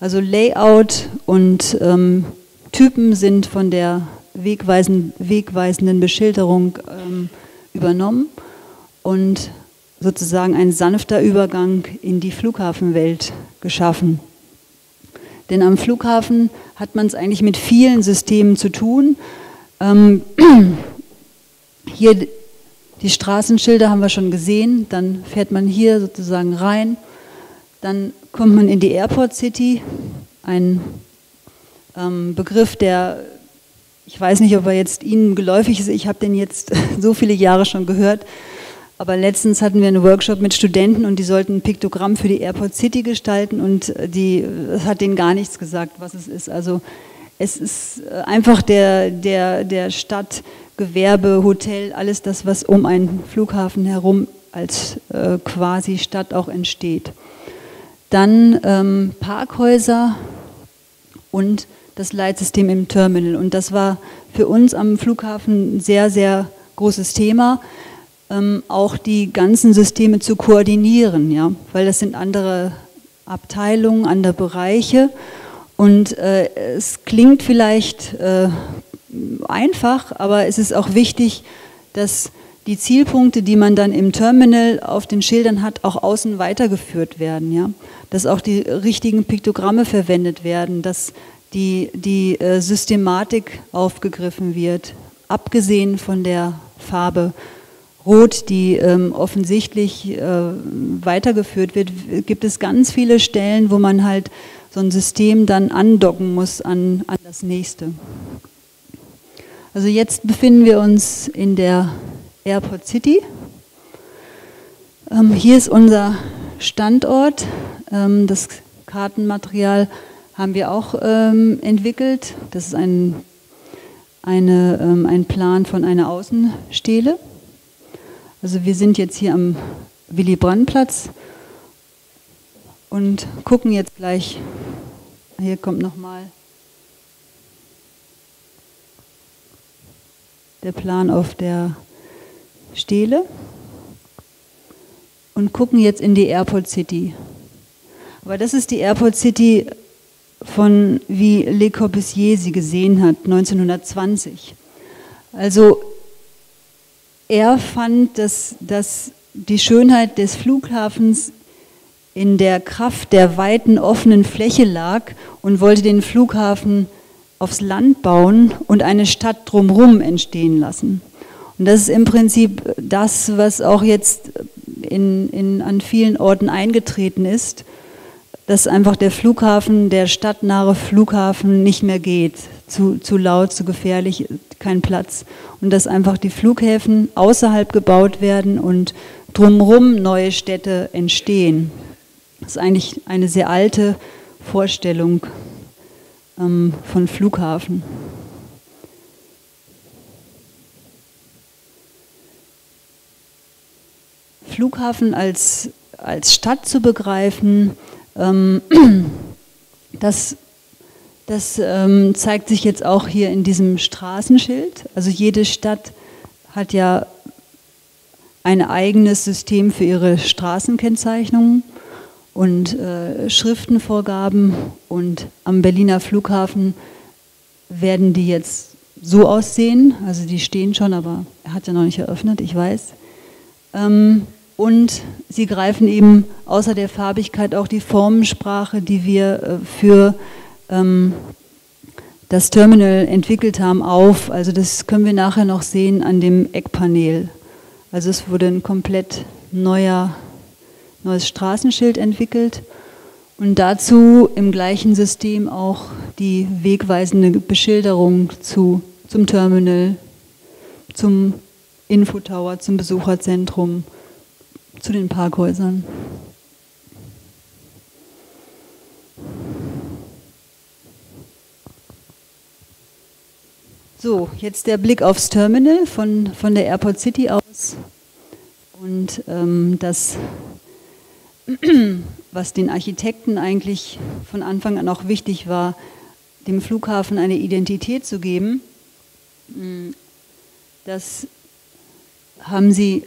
Also Layout und ähm, Typen sind von der wegweisen, wegweisenden Beschilderung ähm, übernommen und sozusagen ein sanfter Übergang in die Flughafenwelt geschaffen. Denn am Flughafen hat man es eigentlich mit vielen Systemen zu tun. Ähm, hier die Straßenschilder haben wir schon gesehen, dann fährt man hier sozusagen rein, dann kommt man in die Airport City, ein ähm, Begriff, der, ich weiß nicht, ob er jetzt Ihnen geläufig ist, ich habe den jetzt so viele Jahre schon gehört, aber letztens hatten wir einen Workshop mit Studenten und die sollten ein Piktogramm für die Airport City gestalten und die, das hat denen gar nichts gesagt, was es ist. Also es ist äh, einfach der, der, der Stadt, Gewerbe, Hotel, alles das, was um einen Flughafen herum als äh, quasi Stadt auch entsteht. Dann ähm, Parkhäuser und das Leitsystem im Terminal. Und das war für uns am Flughafen ein sehr, sehr großes Thema auch die ganzen Systeme zu koordinieren, ja, weil das sind andere Abteilungen, andere Bereiche. Und äh, es klingt vielleicht äh, einfach, aber es ist auch wichtig, dass die Zielpunkte, die man dann im Terminal auf den Schildern hat, auch außen weitergeführt werden, ja, dass auch die richtigen Piktogramme verwendet werden, dass die, die äh, Systematik aufgegriffen wird, abgesehen von der Farbe Rot, die ähm, offensichtlich äh, weitergeführt wird, gibt es ganz viele Stellen, wo man halt so ein System dann andocken muss an, an das nächste. Also jetzt befinden wir uns in der Airport City. Ähm, hier ist unser Standort. Ähm, das Kartenmaterial haben wir auch ähm, entwickelt. Das ist ein, eine, ähm, ein Plan von einer Außenstele. Also wir sind jetzt hier am Willy-Brandt-Platz und gucken jetzt gleich, hier kommt nochmal der Plan auf der Stele und gucken jetzt in die Airport City. Aber das ist die Airport City von wie Le Corbusier sie gesehen hat, 1920. Also er fand, dass, dass die Schönheit des Flughafens in der Kraft der weiten offenen Fläche lag und wollte den Flughafen aufs Land bauen und eine Stadt drumherum entstehen lassen. Und das ist im Prinzip das, was auch jetzt in, in, an vielen Orten eingetreten ist, dass einfach der Flughafen, der stadtnahe Flughafen nicht mehr geht. Zu, zu laut, zu gefährlich, kein Platz. Und dass einfach die Flughäfen außerhalb gebaut werden und drumherum neue Städte entstehen. Das ist eigentlich eine sehr alte Vorstellung ähm, von Flughafen. Flughafen als, als Stadt zu begreifen, ähm, das, das ähm, zeigt sich jetzt auch hier in diesem Straßenschild. Also jede Stadt hat ja ein eigenes System für ihre Straßenkennzeichnungen und äh, Schriftenvorgaben. Und am Berliner Flughafen werden die jetzt so aussehen. Also die stehen schon, aber er hat ja noch nicht eröffnet, ich weiß. Ähm, und sie greifen eben außer der Farbigkeit auch die Formensprache, die wir äh, für ähm, das Terminal entwickelt haben, auf. Also das können wir nachher noch sehen an dem Eckpanel. Also es wurde ein komplett neuer, neues Straßenschild entwickelt und dazu im gleichen System auch die wegweisende Beschilderung zu, zum Terminal, zum Infotower, zum Besucherzentrum zu den Parkhäusern. So, jetzt der Blick aufs Terminal von, von der Airport City aus. Und ähm, das was den Architekten eigentlich von Anfang an auch wichtig war, dem Flughafen eine Identität zu geben, mm, das haben sie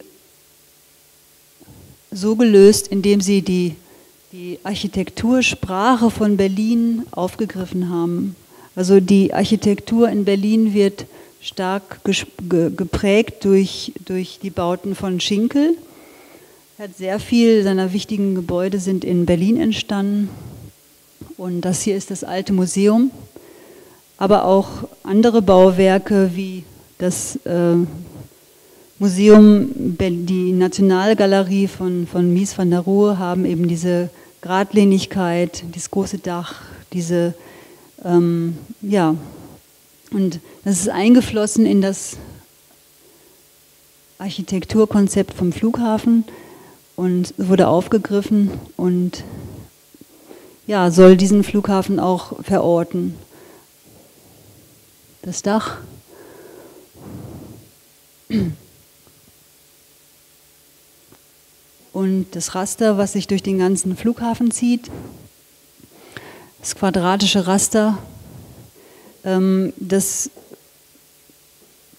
so gelöst, indem sie die, die Architektursprache von Berlin aufgegriffen haben. Also die Architektur in Berlin wird stark geprägt durch, durch die Bauten von Schinkel. Hat sehr viel seiner wichtigen Gebäude sind in Berlin entstanden. Und das hier ist das alte Museum. Aber auch andere Bauwerke wie das äh, Museum, die Nationalgalerie von, von Mies van der Rohe haben eben diese Gradlinigkeit, dieses große Dach, diese, ähm, ja, und das ist eingeflossen in das Architekturkonzept vom Flughafen und wurde aufgegriffen und ja, soll diesen Flughafen auch verorten. Das Dach. Und das Raster, was sich durch den ganzen Flughafen zieht, das quadratische Raster, ähm, das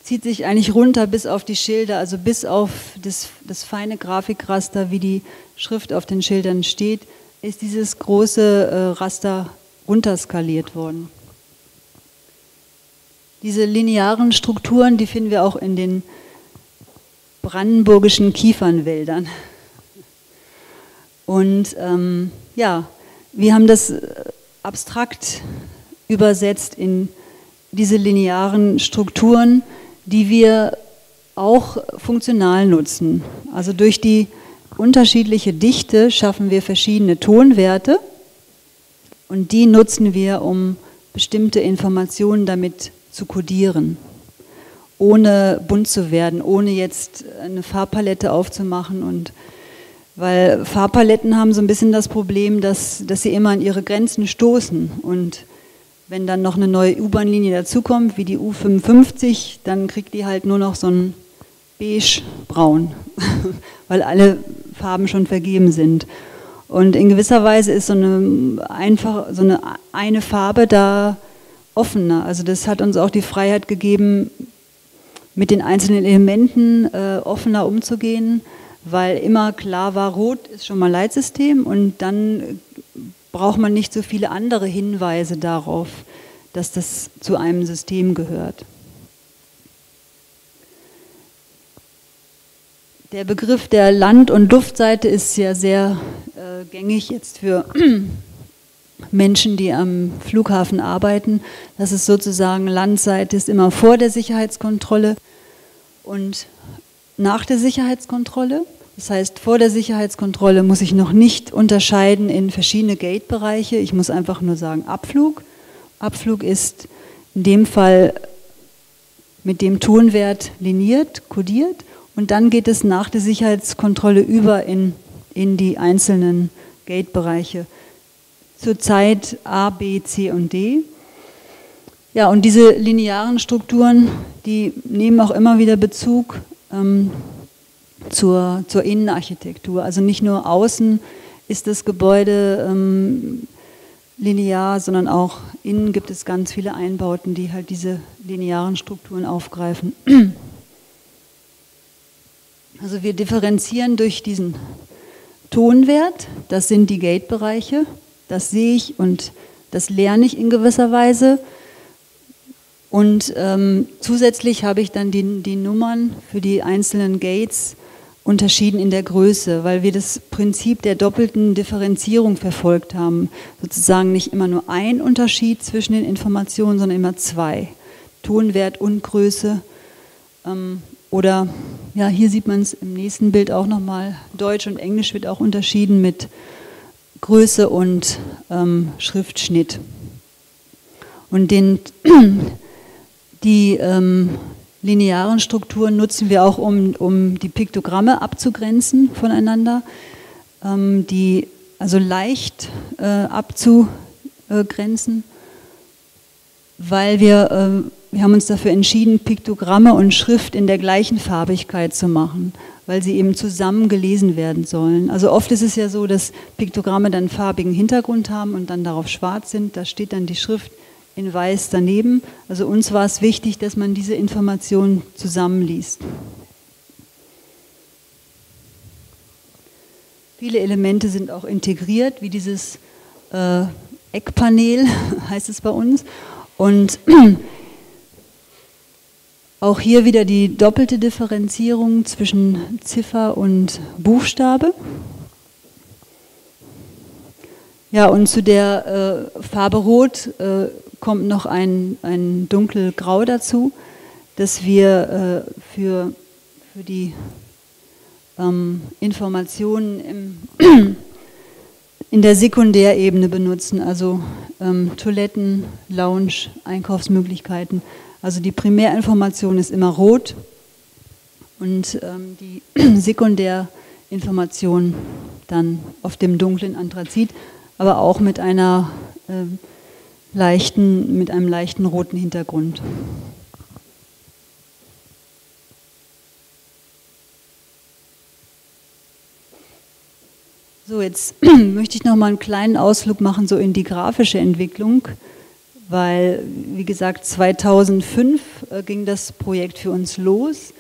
zieht sich eigentlich runter bis auf die Schilder, also bis auf das, das feine Grafikraster, wie die Schrift auf den Schildern steht, ist dieses große äh, Raster runterskaliert worden. Diese linearen Strukturen, die finden wir auch in den brandenburgischen Kiefernwäldern. Und ähm, ja, wir haben das äh, abstrakt übersetzt in diese linearen Strukturen, die wir auch funktional nutzen. Also durch die unterschiedliche Dichte schaffen wir verschiedene Tonwerte und die nutzen wir, um bestimmte Informationen damit zu kodieren, ohne bunt zu werden, ohne jetzt eine Farbpalette aufzumachen und weil Farbpaletten haben so ein bisschen das Problem, dass, dass sie immer an ihre Grenzen stoßen und wenn dann noch eine neue U-Bahn-Linie dazukommt, wie die U55, dann kriegt die halt nur noch so ein beige-braun, weil alle Farben schon vergeben sind. Und in gewisser Weise ist so eine, einfach, so eine, eine Farbe da offener. Also das hat uns auch die Freiheit gegeben, mit den einzelnen Elementen äh, offener umzugehen, weil immer klar war, rot ist schon mal Leitsystem und dann braucht man nicht so viele andere Hinweise darauf, dass das zu einem System gehört. Der Begriff der Land- und Luftseite ist ja sehr äh, gängig jetzt für Menschen, die am Flughafen arbeiten. Das ist sozusagen Landseite ist immer vor der Sicherheitskontrolle und nach der Sicherheitskontrolle. Das heißt, vor der Sicherheitskontrolle muss ich noch nicht unterscheiden in verschiedene Gate-Bereiche. Ich muss einfach nur sagen Abflug. Abflug ist in dem Fall mit dem Tonwert liniert, kodiert und dann geht es nach der Sicherheitskontrolle über in, in die einzelnen Gate-Bereiche. Zurzeit A, B, C und D. Ja, und diese linearen Strukturen, die nehmen auch immer wieder Bezug ähm, zur, zur Innenarchitektur. Also nicht nur außen ist das Gebäude ähm, linear, sondern auch innen gibt es ganz viele Einbauten, die halt diese linearen Strukturen aufgreifen. Also wir differenzieren durch diesen Tonwert, das sind die Gate-Bereiche, das sehe ich und das lerne ich in gewisser Weise. Und ähm, zusätzlich habe ich dann die, die Nummern für die einzelnen Gates unterschieden in der Größe, weil wir das Prinzip der doppelten Differenzierung verfolgt haben. Sozusagen nicht immer nur ein Unterschied zwischen den Informationen, sondern immer zwei. Tonwert und Größe. Ähm, oder ja, hier sieht man es im nächsten Bild auch nochmal. Deutsch und Englisch wird auch unterschieden mit Größe und ähm, Schriftschnitt. Und den, die ähm, linearen Strukturen nutzen wir auch, um, um die Piktogramme abzugrenzen voneinander, ähm, die also leicht äh, abzugrenzen, weil wir, äh, wir haben uns dafür entschieden, Piktogramme und Schrift in der gleichen Farbigkeit zu machen. weil sie eben zusammen gelesen werden sollen. Also oft ist es ja so, dass Piktogramme dann farbigen Hintergrund haben und dann darauf schwarz sind. Da steht dann die Schrift in weiß daneben. Also uns war es wichtig, dass man diese Informationen zusammenliest. Viele Elemente sind auch integriert, wie dieses äh, Eckpanel heißt es bei uns. Und auch hier wieder die doppelte Differenzierung zwischen Ziffer und Buchstabe. Ja, und zu der äh, Farbe Rot äh, kommt noch ein, ein dunkelgrau dazu, dass wir äh, für, für die ähm, Informationen im, in der Sekundärebene benutzen, also ähm, Toiletten, Lounge, Einkaufsmöglichkeiten. Also die Primärinformation ist immer rot und ähm, die Sekundärinformation dann auf dem dunklen Anthrazit, aber auch mit einer äh, leichten, mit einem leichten roten Hintergrund. So, jetzt möchte ich noch mal einen kleinen Ausflug machen so in die grafische Entwicklung weil, wie gesagt, 2005 äh, ging das Projekt für uns los.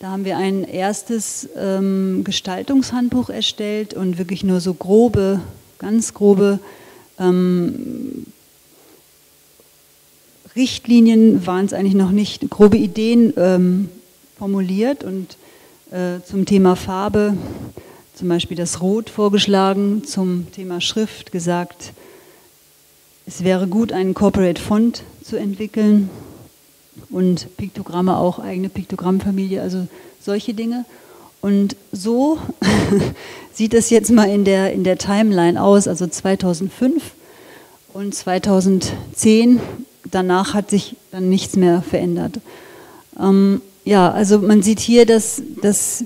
Da haben wir ein erstes ähm, Gestaltungshandbuch erstellt und wirklich nur so grobe, ganz grobe ähm, Richtlinien waren es eigentlich noch nicht, grobe Ideen ähm, formuliert und äh, zum Thema Farbe zum Beispiel das Rot vorgeschlagen, zum Thema Schrift gesagt, es wäre gut, einen Corporate Font zu entwickeln und Piktogramme auch, eigene Piktogrammfamilie, also solche Dinge. Und so sieht es jetzt mal in der, in der Timeline aus, also 2005 und 2010. Danach hat sich dann nichts mehr verändert. Ähm, ja, also man sieht hier, dass, dass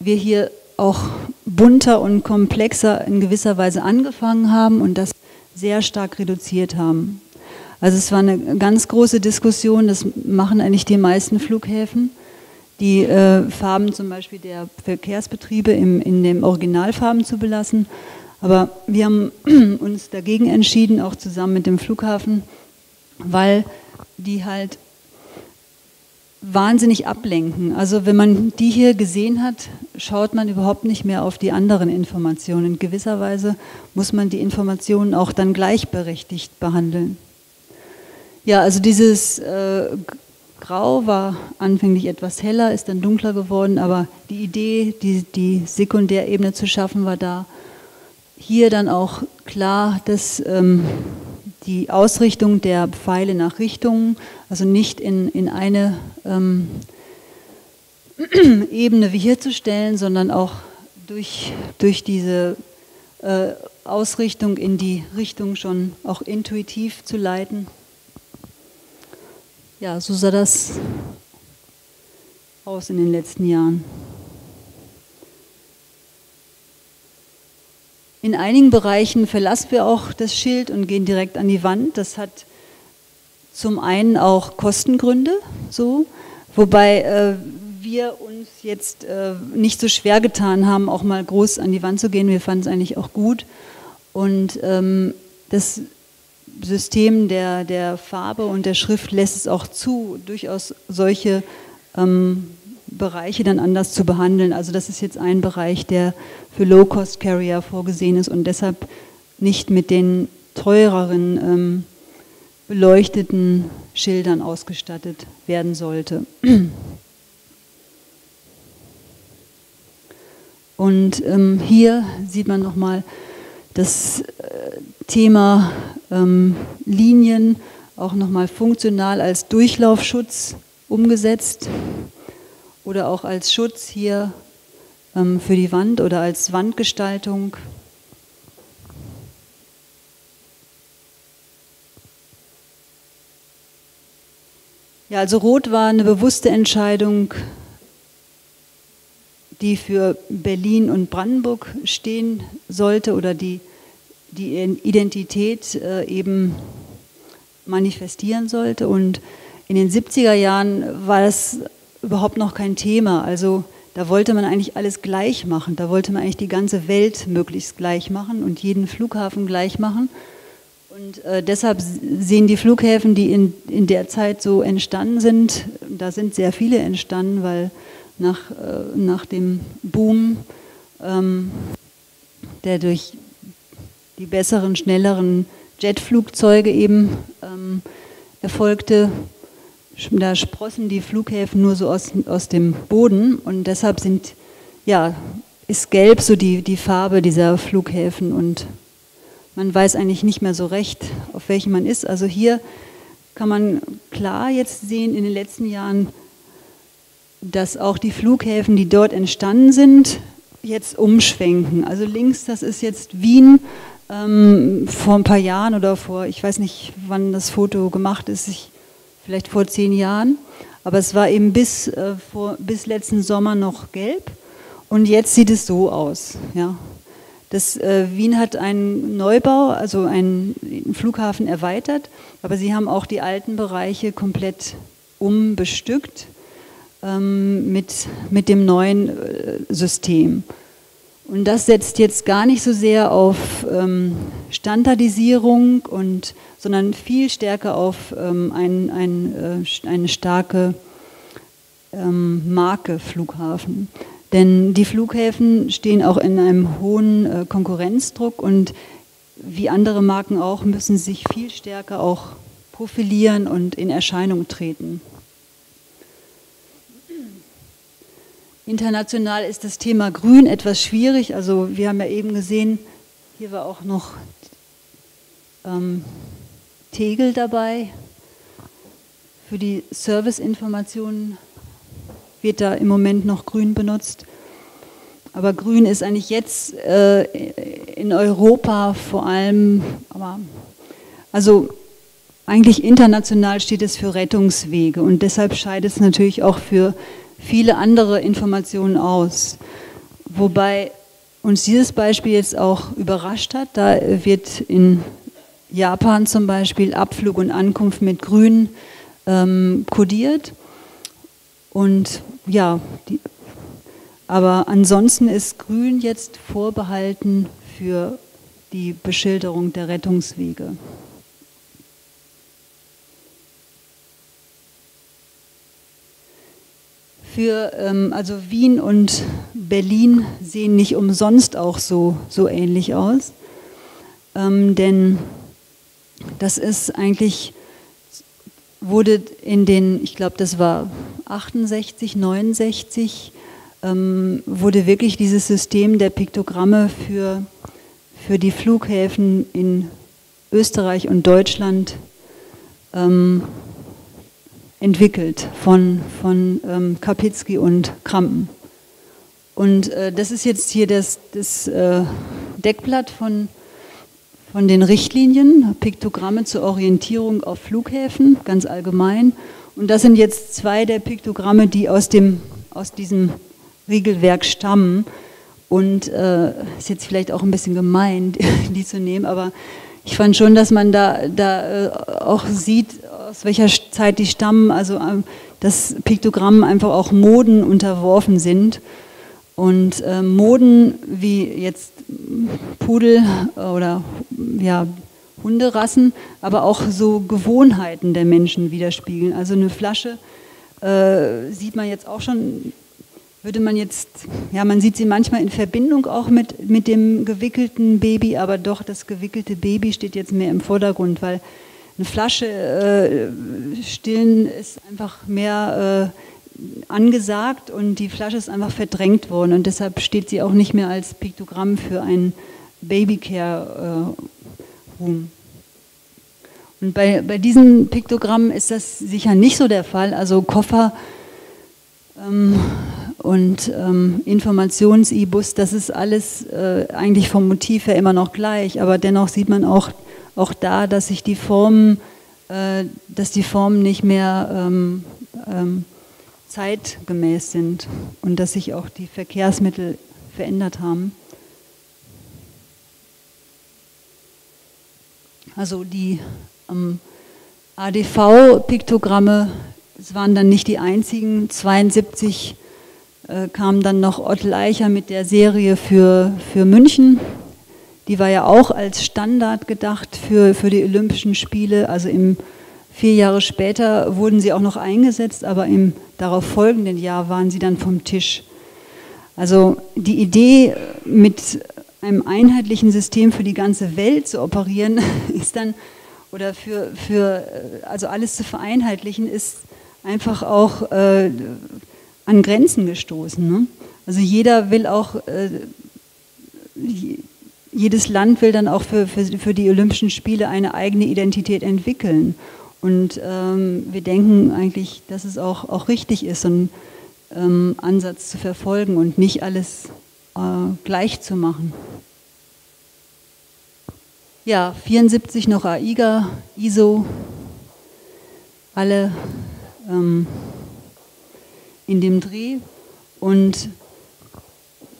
wir hier auch bunter und komplexer in gewisser Weise angefangen haben und dass sehr stark reduziert haben. Also es war eine ganz große Diskussion, das machen eigentlich die meisten Flughäfen, die äh, Farben zum Beispiel der Verkehrsbetriebe im, in den Originalfarben zu belassen. Aber wir haben uns dagegen entschieden, auch zusammen mit dem Flughafen, weil die halt wahnsinnig ablenken. Also wenn man die hier gesehen hat, schaut man überhaupt nicht mehr auf die anderen Informationen. In gewisser Weise muss man die Informationen auch dann gleichberechtigt behandeln. Ja, also dieses äh, Grau war anfänglich etwas heller, ist dann dunkler geworden, aber die Idee, die, die Sekundärebene zu schaffen, war da. Hier dann auch klar, dass ähm, die Ausrichtung der Pfeile nach Richtungen, also nicht in, in eine ähm, Ebene wie hier zu stellen, sondern auch durch, durch diese äh, Ausrichtung in die Richtung schon auch intuitiv zu leiten. Ja, so sah das aus in den letzten Jahren. In einigen Bereichen verlassen wir auch das Schild und gehen direkt an die Wand. Das hat zum einen auch Kostengründe, so, wobei äh, wir uns jetzt äh, nicht so schwer getan haben, auch mal groß an die Wand zu gehen. Wir fanden es eigentlich auch gut. Und ähm, das System der, der Farbe und der Schrift lässt es auch zu, durchaus solche ähm, Bereiche dann anders zu behandeln. Also das ist jetzt ein Bereich, der für Low-Cost-Carrier vorgesehen ist und deshalb nicht mit den teureren ähm, beleuchteten Schildern ausgestattet werden sollte. Und ähm, hier sieht man nochmal das äh, Thema ähm, Linien auch nochmal funktional als Durchlaufschutz umgesetzt oder auch als Schutz hier ähm, für die Wand oder als Wandgestaltung. Ja, also Rot war eine bewusste Entscheidung, die für Berlin und Brandenburg stehen sollte oder die die Identität äh, eben manifestieren sollte. Und in den 70er Jahren war das überhaupt noch kein Thema. Also da wollte man eigentlich alles gleich machen. Da wollte man eigentlich die ganze Welt möglichst gleich machen und jeden Flughafen gleich machen. Und äh, deshalb sehen die Flughäfen, die in, in der Zeit so entstanden sind, da sind sehr viele entstanden, weil nach, äh, nach dem Boom, ähm, der durch die besseren, schnelleren Jetflugzeuge eben ähm, erfolgte, da sprossen die Flughäfen nur so aus, aus dem Boden und deshalb sind, ja, ist gelb so die, die Farbe dieser Flughäfen und man weiß eigentlich nicht mehr so recht, auf welchem man ist. Also hier kann man klar jetzt sehen in den letzten Jahren, dass auch die Flughäfen, die dort entstanden sind, jetzt umschwenken. Also links, das ist jetzt Wien ähm, vor ein paar Jahren oder vor, ich weiß nicht, wann das Foto gemacht ist, ich, vielleicht vor zehn Jahren. Aber es war eben bis, äh, vor, bis letzten Sommer noch gelb und jetzt sieht es so aus. Ja. Das, äh, Wien hat einen Neubau, also einen Flughafen erweitert, aber sie haben auch die alten Bereiche komplett umbestückt ähm, mit, mit dem neuen äh, System. Und das setzt jetzt gar nicht so sehr auf ähm, Standardisierung, und, sondern viel stärker auf ähm, ein, ein, äh, eine starke ähm, Marke Flughafen. Denn die Flughäfen stehen auch in einem hohen äh, Konkurrenzdruck und wie andere Marken auch müssen sich viel stärker auch profilieren und in Erscheinung treten. International ist das Thema Grün etwas schwierig. Also wir haben ja eben gesehen, hier war auch noch ähm, Tegel dabei. Für die Serviceinformationen wird da im Moment noch Grün benutzt. Aber Grün ist eigentlich jetzt äh, in Europa vor allem, aber also eigentlich international steht es für Rettungswege und deshalb scheidet es natürlich auch für viele andere Informationen aus. Wobei uns dieses Beispiel jetzt auch überrascht hat. Da wird in Japan zum Beispiel Abflug und Ankunft mit Grün ähm, kodiert. Und ja, die, aber ansonsten ist Grün jetzt vorbehalten für die Beschilderung der Rettungswege. für, ähm, also Wien und Berlin sehen nicht umsonst auch so, so ähnlich aus. Ähm, denn das ist eigentlich, wurde in den, ich glaube, das war 68, 69, ähm, wurde wirklich dieses System der Piktogramme für, für die Flughäfen in Österreich und Deutschland ähm, entwickelt von, von ähm, Kapitzky und Krampen. Und äh, das ist jetzt hier das, das äh, Deckblatt von, von den Richtlinien, Piktogramme zur Orientierung auf Flughäfen, ganz allgemein. Und das sind jetzt zwei der Piktogramme, die aus, dem, aus diesem Regelwerk stammen. Und äh, ist jetzt vielleicht auch ein bisschen gemein, die zu nehmen, aber ich fand schon, dass man da, da äh, auch sieht, aus welcher Zeit die stammen, also ähm, dass Piktogrammen einfach auch Moden unterworfen sind. Und äh, Moden wie jetzt Pudel oder ja, Hunderassen, aber auch so Gewohnheiten der Menschen widerspiegeln. Also eine Flasche äh, sieht man jetzt auch schon würde man jetzt, ja, man sieht sie manchmal in Verbindung auch mit, mit dem gewickelten Baby, aber doch das gewickelte Baby steht jetzt mehr im Vordergrund, weil eine Flasche äh, stillen ist einfach mehr äh, angesagt und die Flasche ist einfach verdrängt worden und deshalb steht sie auch nicht mehr als Piktogramm für ein Babycare-Room. Und bei, bei diesen Piktogrammen ist das sicher nicht so der Fall. Also Koffer ähm, und ähm, Informations-E-Bus, das ist alles äh, eigentlich vom Motiv her immer noch gleich, aber dennoch sieht man auch, auch da, dass sich die Formen, äh, dass die Formen nicht mehr ähm, ähm, zeitgemäß sind und dass sich auch die Verkehrsmittel verändert haben. Also die ähm, ADV-Piktogramme, waren dann nicht die einzigen 72 äh, kam dann noch Otto Eicher mit der Serie für, für München. Die war ja auch als Standard gedacht für, für die Olympischen Spiele. Also im, vier Jahre später wurden sie auch noch eingesetzt, aber im darauf folgenden Jahr waren sie dann vom Tisch. Also die Idee, mit einem einheitlichen System für die ganze Welt zu operieren, ist dann, oder für, für also alles zu vereinheitlichen, ist einfach auch äh, an Grenzen gestoßen. Ne? Also jeder will auch, äh, jedes Land will dann auch für, für, für die Olympischen Spiele eine eigene Identität entwickeln. Und ähm, wir denken eigentlich, dass es auch, auch richtig ist, so einen ähm, Ansatz zu verfolgen und nicht alles äh, gleich zu machen. Ja, 74 noch AIGA, ISO, alle ähm, in dem Dreh. Und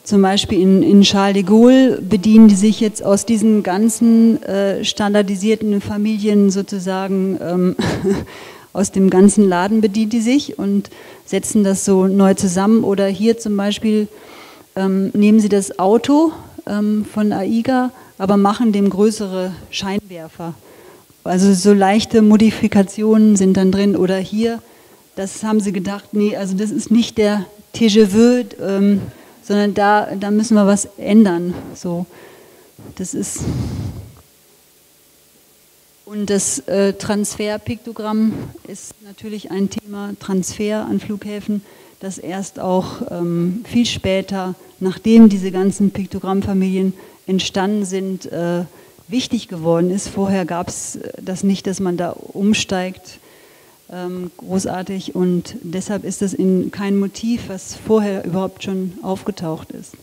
zum Beispiel in, in, Charles de Gaulle bedienen die sich jetzt aus diesen ganzen äh, standardisierten Familien sozusagen, ähm, aus dem ganzen Laden bedienen die sich und setzen das so neu zusammen. Oder hier zum Beispiel ähm, nehmen sie das Auto ähm, von AIGA, aber machen dem größere Scheinwerfer. Also so leichte Modifikationen sind dann drin. Oder hier das haben sie gedacht, nee, also das ist nicht der TGV, ähm, sondern da, da müssen wir was ändern. So, das ist und das äh, Transferpiktogramm ist natürlich ein Thema, Transfer an Flughäfen, das erst auch ähm, viel später, nachdem diese ganzen Piktogrammfamilien entstanden sind, äh, wichtig geworden ist. Vorher gab es äh, das nicht, dass man da umsteigt ähm, großartig und deshalb ist es in kein Motiv, was vorher überhaupt schon aufgetaucht ist.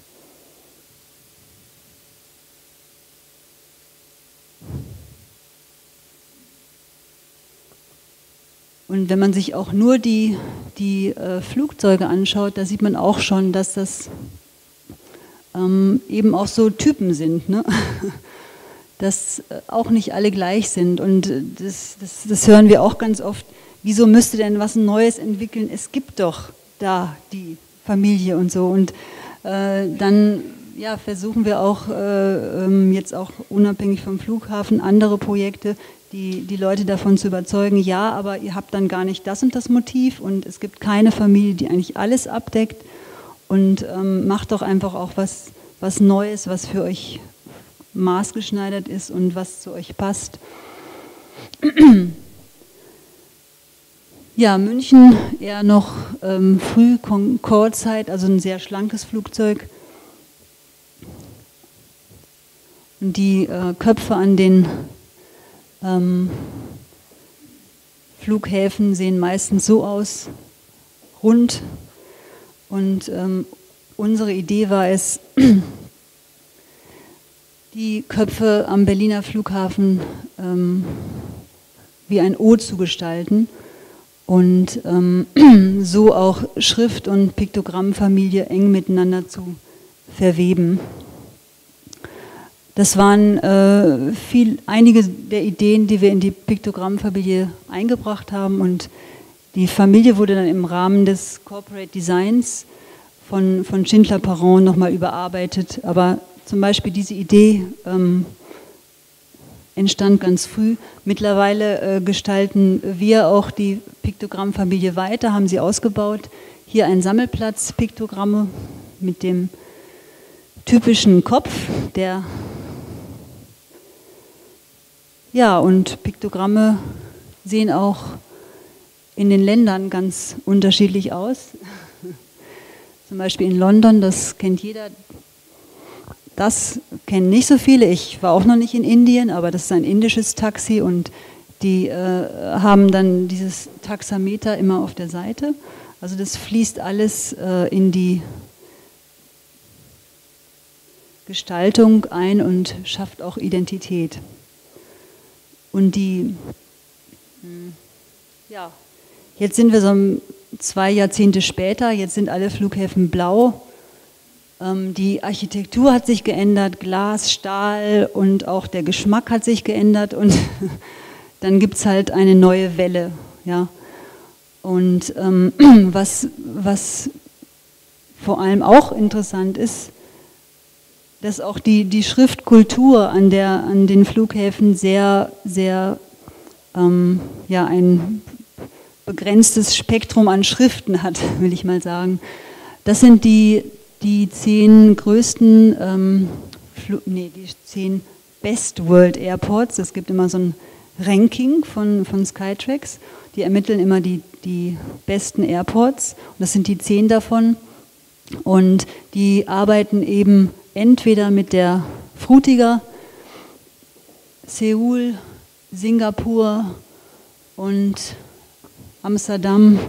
Und wenn man sich auch nur die, die äh, Flugzeuge anschaut, da sieht man auch schon, dass das ähm, eben auch so Typen sind. Ne? dass äh, auch nicht alle gleich sind. Und äh, das, das, das hören wir auch ganz oft wieso müsste denn was Neues entwickeln? Es gibt doch da die Familie und so. Und äh, dann ja, versuchen wir auch äh, ähm, jetzt auch unabhängig vom Flughafen andere Projekte, die, die Leute davon zu überzeugen, ja, aber ihr habt dann gar nicht das und das Motiv und es gibt keine Familie, die eigentlich alles abdeckt und ähm, macht doch einfach auch was, was Neues, was für euch maßgeschneidert ist und was zu euch passt. Ja, München eher noch ähm, früh Concorde-Zeit, also ein sehr schlankes Flugzeug. Und die äh, Köpfe an den ähm, Flughäfen sehen meistens so aus, rund. Und ähm, unsere Idee war es, die Köpfe am Berliner Flughafen ähm, wie ein O zu gestalten und ähm, so auch Schrift- und Piktogrammfamilie eng miteinander zu verweben. Das waren äh, viel, einige der Ideen, die wir in die Piktogrammfamilie eingebracht haben und die Familie wurde dann im Rahmen des Corporate Designs von, von Schindler-Perron nochmal überarbeitet, aber zum Beispiel diese Idee ähm, entstand ganz früh. Mittlerweile äh, gestalten wir auch die Piktogrammfamilie weiter, haben sie ausgebaut. Hier ein Sammelplatz, Piktogramme mit dem typischen Kopf, der ja, und Piktogramme sehen auch in den Ländern ganz unterschiedlich aus. Zum Beispiel in London, das kennt jeder, das kennen nicht so viele. Ich war auch noch nicht in Indien, aber das ist ein indisches Taxi und die äh, haben dann dieses Taxameter immer auf der Seite. Also das fließt alles äh, in die Gestaltung ein und schafft auch Identität. Und die, hm, ja, jetzt sind wir so zwei Jahrzehnte später, jetzt sind alle Flughäfen blau die Architektur hat sich geändert, Glas, Stahl und auch der Geschmack hat sich geändert und dann gibt es halt eine neue Welle. Ja. Und ähm, was, was vor allem auch interessant ist, dass auch die, die Schriftkultur an, der, an den Flughäfen sehr, sehr ähm, ja, ein begrenztes Spektrum an Schriften hat, will ich mal sagen. Das sind die, die zehn größten, ähm, nee, die zehn Best World Airports. Es gibt immer so ein Ranking von, von Skytrax. Die ermitteln immer die, die besten Airports. Und das sind die zehn davon. Und die arbeiten eben entweder mit der Frutiger, Seoul, Singapur und Amsterdam.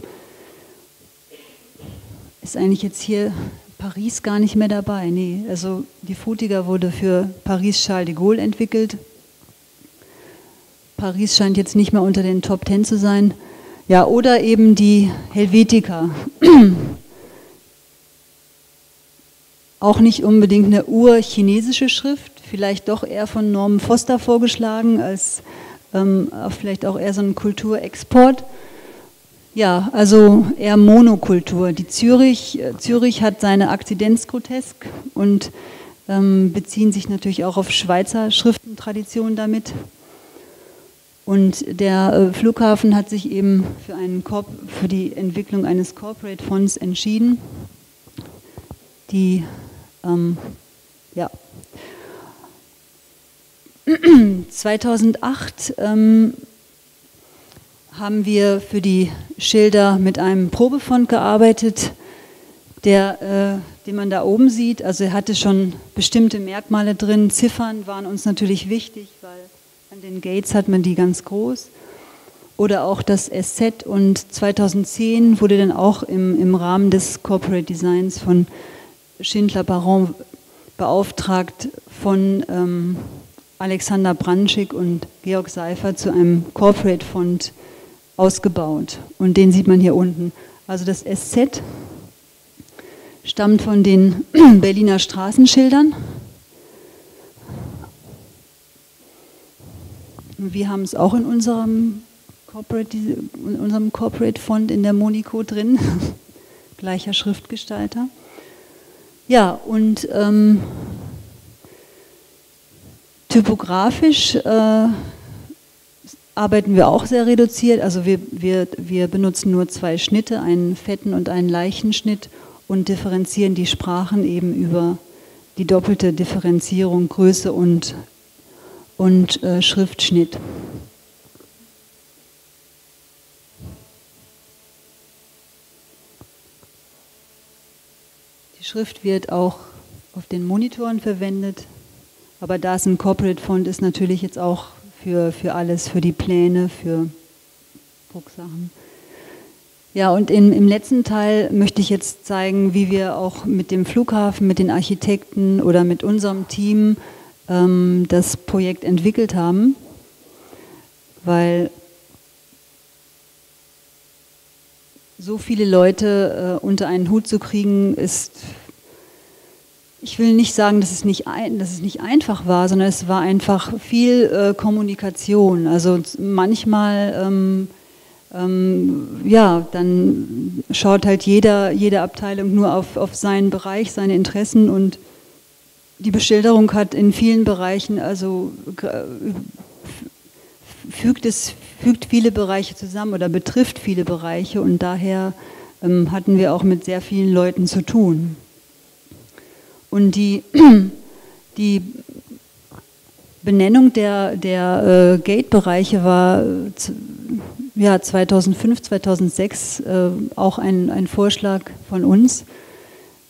Ist eigentlich jetzt hier Paris gar nicht mehr dabei. Nee, also die Frutiger wurde für Paris Charles de Gaulle entwickelt. Paris scheint jetzt nicht mehr unter den Top Ten zu sein. Ja, oder eben die Helvetica. Auch nicht unbedingt eine urchinesische Schrift, vielleicht doch eher von Norman Foster vorgeschlagen, als ähm, vielleicht auch eher so ein Kulturexport. Ja, also eher Monokultur. Die Zürich, äh, Zürich hat seine Akzidenz grotesk und ähm, beziehen sich natürlich auch auf Schweizer Schriftentradition damit. Und der äh, Flughafen hat sich eben für, einen für die Entwicklung eines Corporate Fonds entschieden, die ähm, ja. 2008 ähm, haben wir für die Schilder mit einem Probefond gearbeitet, der, äh, den man da oben sieht. Also er hatte schon bestimmte Merkmale drin. Ziffern waren uns natürlich wichtig, weil an den Gates hat man die ganz groß. Oder auch das SZ und 2010 wurde dann auch im, im Rahmen des Corporate Designs von Schindler Baron beauftragt von ähm, Alexander Branschik und Georg Seifer zu einem Corporate Fund ausgebaut. Und den sieht man hier unten. Also das SZ stammt von den Berliner Straßenschildern. Wir haben es auch in unserem Corporate, in unserem Corporate Fund in der Monico drin, gleicher Schriftgestalter. Ja, und ähm, typografisch äh, arbeiten wir auch sehr reduziert. Also wir, wir, wir benutzen nur zwei Schnitte, einen fetten und einen leichten Schnitt und differenzieren die Sprachen eben über die doppelte Differenzierung Größe und, und äh, Schriftschnitt. Schrift wird auch auf den Monitoren verwendet, aber da es ein Corporate Font ist, natürlich jetzt auch für, für alles, für die Pläne, für Drucksachen. Ja, und in, im letzten Teil möchte ich jetzt zeigen, wie wir auch mit dem Flughafen, mit den Architekten oder mit unserem Team ähm, das Projekt entwickelt haben, weil so viele Leute äh, unter einen Hut zu kriegen, ist, ich will nicht sagen, dass es nicht, ein, dass es nicht einfach war, sondern es war einfach viel äh, Kommunikation. Also manchmal, ähm, ähm, ja, dann schaut halt jeder, jede Abteilung nur auf, auf seinen Bereich, seine Interessen und die Beschilderung hat in vielen Bereichen, also fügt es fügt viele Bereiche zusammen oder betrifft viele Bereiche und daher ähm, hatten wir auch mit sehr vielen Leuten zu tun. Und die, die Benennung der, der äh, Gate-Bereiche war äh, ja, 2005, 2006 äh, auch ein, ein Vorschlag von uns.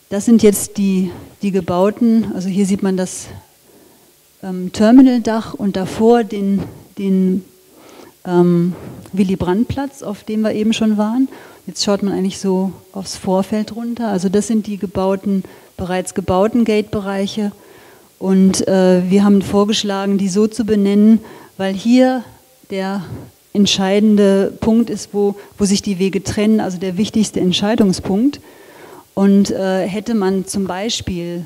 Das sind jetzt die, die gebauten, also hier sieht man das ähm, Terminaldach und davor den, den ähm, Willy Brandt-Platz, auf dem wir eben schon waren. Jetzt schaut man eigentlich so aufs Vorfeld runter. Also das sind die gebauten, bereits gebauten Gate-Bereiche. Und äh, wir haben vorgeschlagen, die so zu benennen, weil hier der entscheidende Punkt ist, wo, wo sich die Wege trennen, also der wichtigste Entscheidungspunkt. Und äh, hätte man zum Beispiel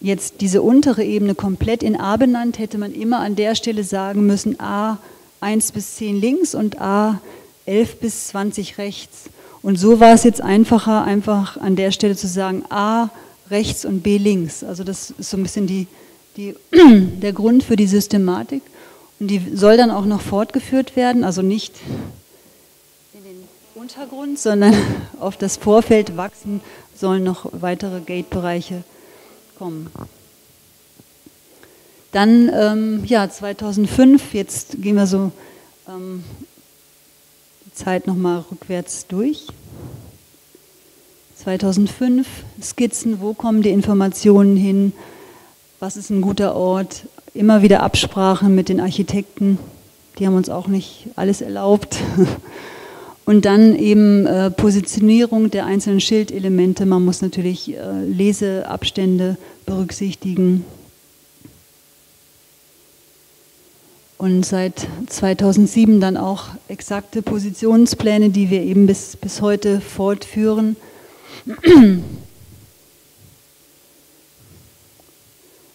jetzt diese untere Ebene komplett in A benannt, hätte man immer an der Stelle sagen müssen, A 1 bis 10 links und A 11 bis 20 rechts. Und so war es jetzt einfacher, einfach an der Stelle zu sagen, A rechts und B links. Also das ist so ein bisschen die, die, der Grund für die Systematik. Und die soll dann auch noch fortgeführt werden, also nicht in den Untergrund, sondern auf das Vorfeld wachsen sollen noch weitere Gate-Bereiche kommen. Dann, ähm, ja, 2005, jetzt gehen wir so ähm, die Zeit nochmal rückwärts durch. 2005, Skizzen, wo kommen die Informationen hin, was ist ein guter Ort, immer wieder Absprachen mit den Architekten, die haben uns auch nicht alles erlaubt. Und dann eben äh, Positionierung der einzelnen Schildelemente. Man muss natürlich äh, Leseabstände berücksichtigen. Und seit 2007 dann auch exakte Positionspläne, die wir eben bis, bis heute fortführen.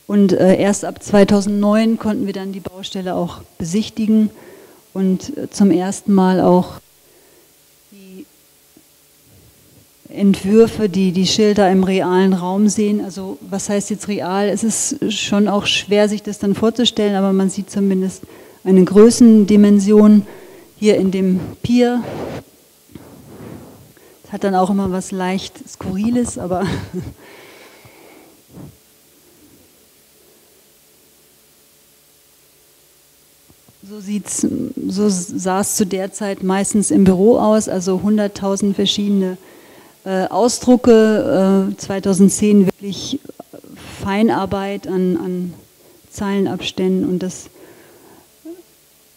Und äh, erst ab 2009 konnten wir dann die Baustelle auch besichtigen und äh, zum ersten Mal auch die Entwürfe, die die Schilder im realen Raum sehen. Also was heißt jetzt real? Es ist schon auch schwer, sich das dann vorzustellen, aber man sieht zumindest eine Größendimension hier in dem Pier. Hat dann auch immer was leicht Skurriles, aber So, sieht's, so sah es zu der Zeit meistens im Büro aus, also 100.000 verschiedene äh, Ausdrucke, äh, 2010 wirklich Feinarbeit an, an Zeilenabständen und das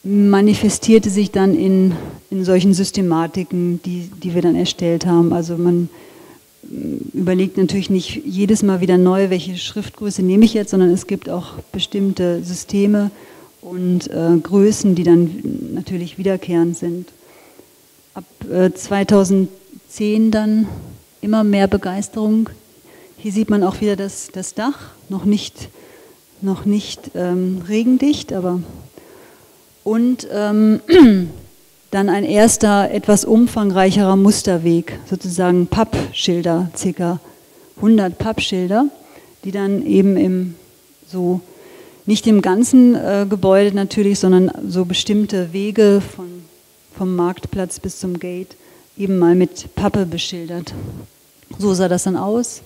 manifestierte sich dann in, in solchen Systematiken, die, die wir dann erstellt haben. Also man äh, überlegt natürlich nicht jedes Mal wieder neu, welche Schriftgröße nehme ich jetzt, sondern es gibt auch bestimmte Systeme, und äh, Größen, die dann natürlich wiederkehrend sind. Ab äh, 2010 dann immer mehr Begeisterung. Hier sieht man auch wieder das, das Dach, noch nicht, noch nicht ähm, regendicht, aber und ähm, dann ein erster, etwas umfangreicherer Musterweg, sozusagen Pappschilder, ca. 100 Pappschilder, die dann eben im so nicht im ganzen äh, Gebäude natürlich, sondern so bestimmte Wege von, vom Marktplatz bis zum Gate eben mal mit Pappe beschildert. So sah das dann aus.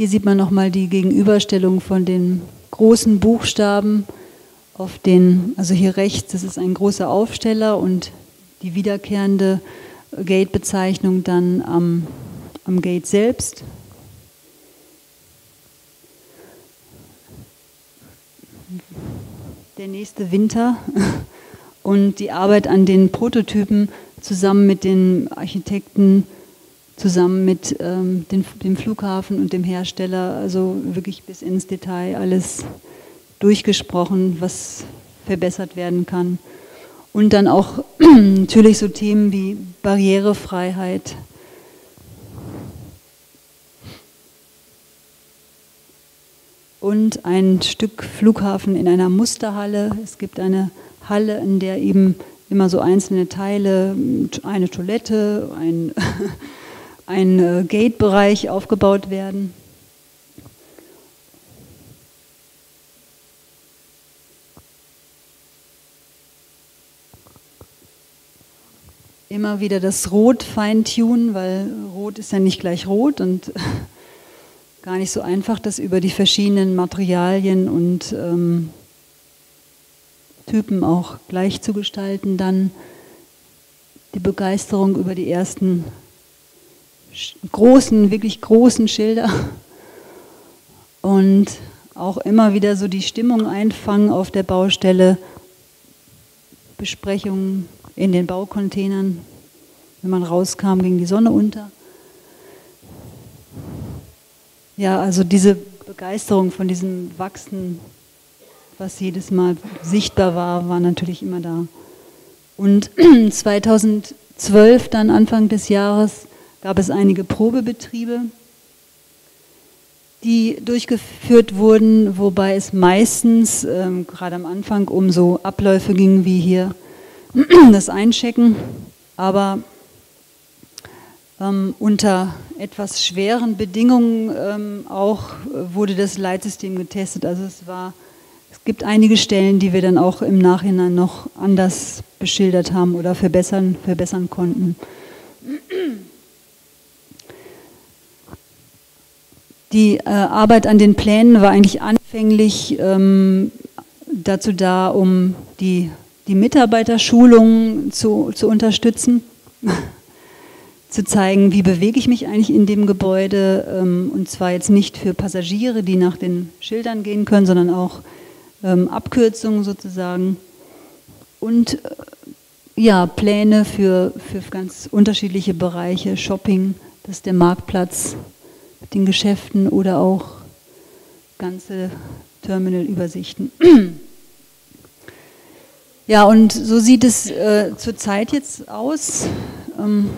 Hier sieht man nochmal die Gegenüberstellung von den großen Buchstaben auf den, also hier rechts, das ist ein großer Aufsteller und die wiederkehrende Gate-Bezeichnung dann am am Gate selbst. Der nächste Winter und die Arbeit an den Prototypen zusammen mit den Architekten, zusammen mit ähm, den, dem Flughafen und dem Hersteller, also wirklich bis ins Detail alles durchgesprochen, was verbessert werden kann. Und dann auch natürlich so Themen wie Barrierefreiheit, und ein Stück Flughafen in einer Musterhalle. Es gibt eine Halle, in der eben immer so einzelne Teile, eine Toilette, ein, ein äh, Gate-Bereich aufgebaut werden. Immer wieder das Rot feintunen, weil Rot ist ja nicht gleich rot und gar nicht so einfach, das über die verschiedenen Materialien und ähm, Typen auch gleich zu gestalten. Dann die Begeisterung über die ersten großen, wirklich großen Schilder und auch immer wieder so die Stimmung einfangen auf der Baustelle, Besprechungen in den Baucontainern. Wenn man rauskam, ging die Sonne unter. Ja, also diese Begeisterung von diesem Wachsen, was jedes Mal sichtbar war, war natürlich immer da. Und 2012, dann Anfang des Jahres, gab es einige Probebetriebe. die durchgeführt wurden, wobei es meistens ähm, gerade am Anfang um so Abläufe ging wie hier das Einchecken, aber ähm, unter etwas schweren Bedingungen ähm, auch wurde das Leitsystem getestet. Also es war, es gibt einige Stellen, die wir dann auch im Nachhinein noch anders beschildert haben oder verbessern, verbessern konnten. Die äh, Arbeit an den Plänen war eigentlich anfänglich ähm, dazu da, um die, die Mitarbeiterschulung zu, zu unterstützen, zu zeigen, wie bewege ich mich eigentlich in dem Gebäude ähm, und zwar jetzt nicht für Passagiere, die nach den Schildern gehen können, sondern auch ähm, Abkürzungen sozusagen. Und äh, ja, Pläne für, für ganz unterschiedliche Bereiche, Shopping, das ist der Marktplatz, den Geschäften oder auch ganze Terminalübersichten. Ja, und so sieht es äh, zurzeit jetzt aus. Ähm,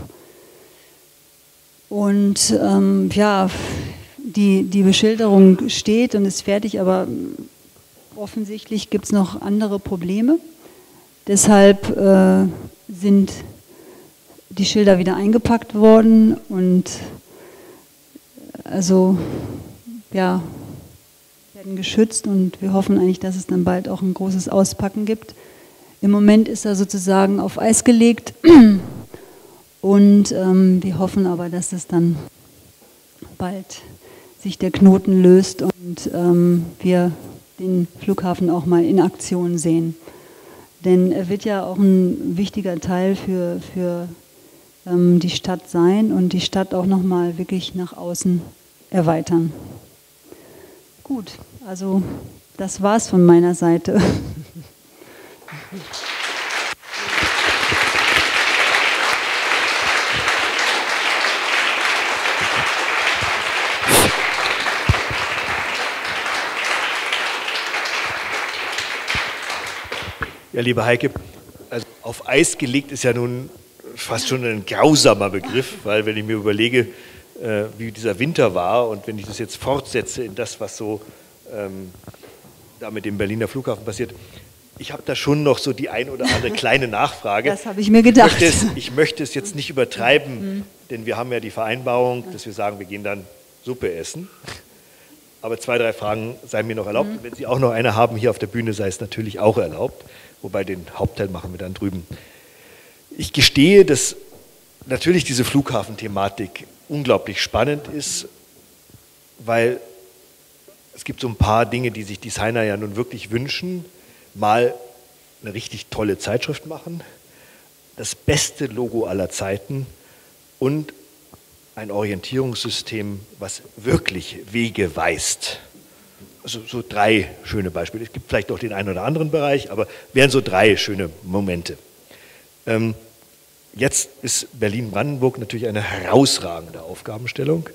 und ähm, ja, die, die Beschilderung steht und ist fertig, aber offensichtlich gibt es noch andere Probleme. Deshalb äh, sind die Schilder wieder eingepackt worden und also ja, werden geschützt und wir hoffen eigentlich, dass es dann bald auch ein großes Auspacken gibt. Im Moment ist er sozusagen auf Eis gelegt und ähm, wir hoffen aber, dass es dann bald sich der Knoten löst und ähm, wir den Flughafen auch mal in Aktion sehen. Denn er wird ja auch ein wichtiger Teil für, für ähm, die Stadt sein und die Stadt auch nochmal wirklich nach außen erweitern. Gut, also das war's von meiner Seite. Ja, liebe Heike, also auf Eis gelegt ist ja nun fast schon ein grausamer Begriff, weil wenn ich mir überlege, äh, wie dieser Winter war und wenn ich das jetzt fortsetze in das, was so ähm, da mit dem Berliner Flughafen passiert, ich habe da schon noch so die ein oder andere kleine Nachfrage. Das habe ich mir gedacht. Ich möchte, es, ich möchte es jetzt nicht übertreiben, mhm. denn wir haben ja die Vereinbarung, dass wir sagen, wir gehen dann Suppe essen. Aber zwei, drei Fragen seien mir noch erlaubt. Mhm. Wenn Sie auch noch eine haben hier auf der Bühne, sei es natürlich auch erlaubt wobei den Hauptteil machen wir dann drüben. Ich gestehe, dass natürlich diese Flughafenthematik unglaublich spannend ist, weil es gibt so ein paar Dinge, die sich Designer ja nun wirklich wünschen. Mal eine richtig tolle Zeitschrift machen, das beste Logo aller Zeiten und ein Orientierungssystem, was wirklich Wege weist also so drei schöne Beispiele. Es gibt vielleicht noch den einen oder anderen Bereich, aber wären so drei schöne Momente. Ähm, jetzt ist Berlin-Brandenburg natürlich eine herausragende Aufgabenstellung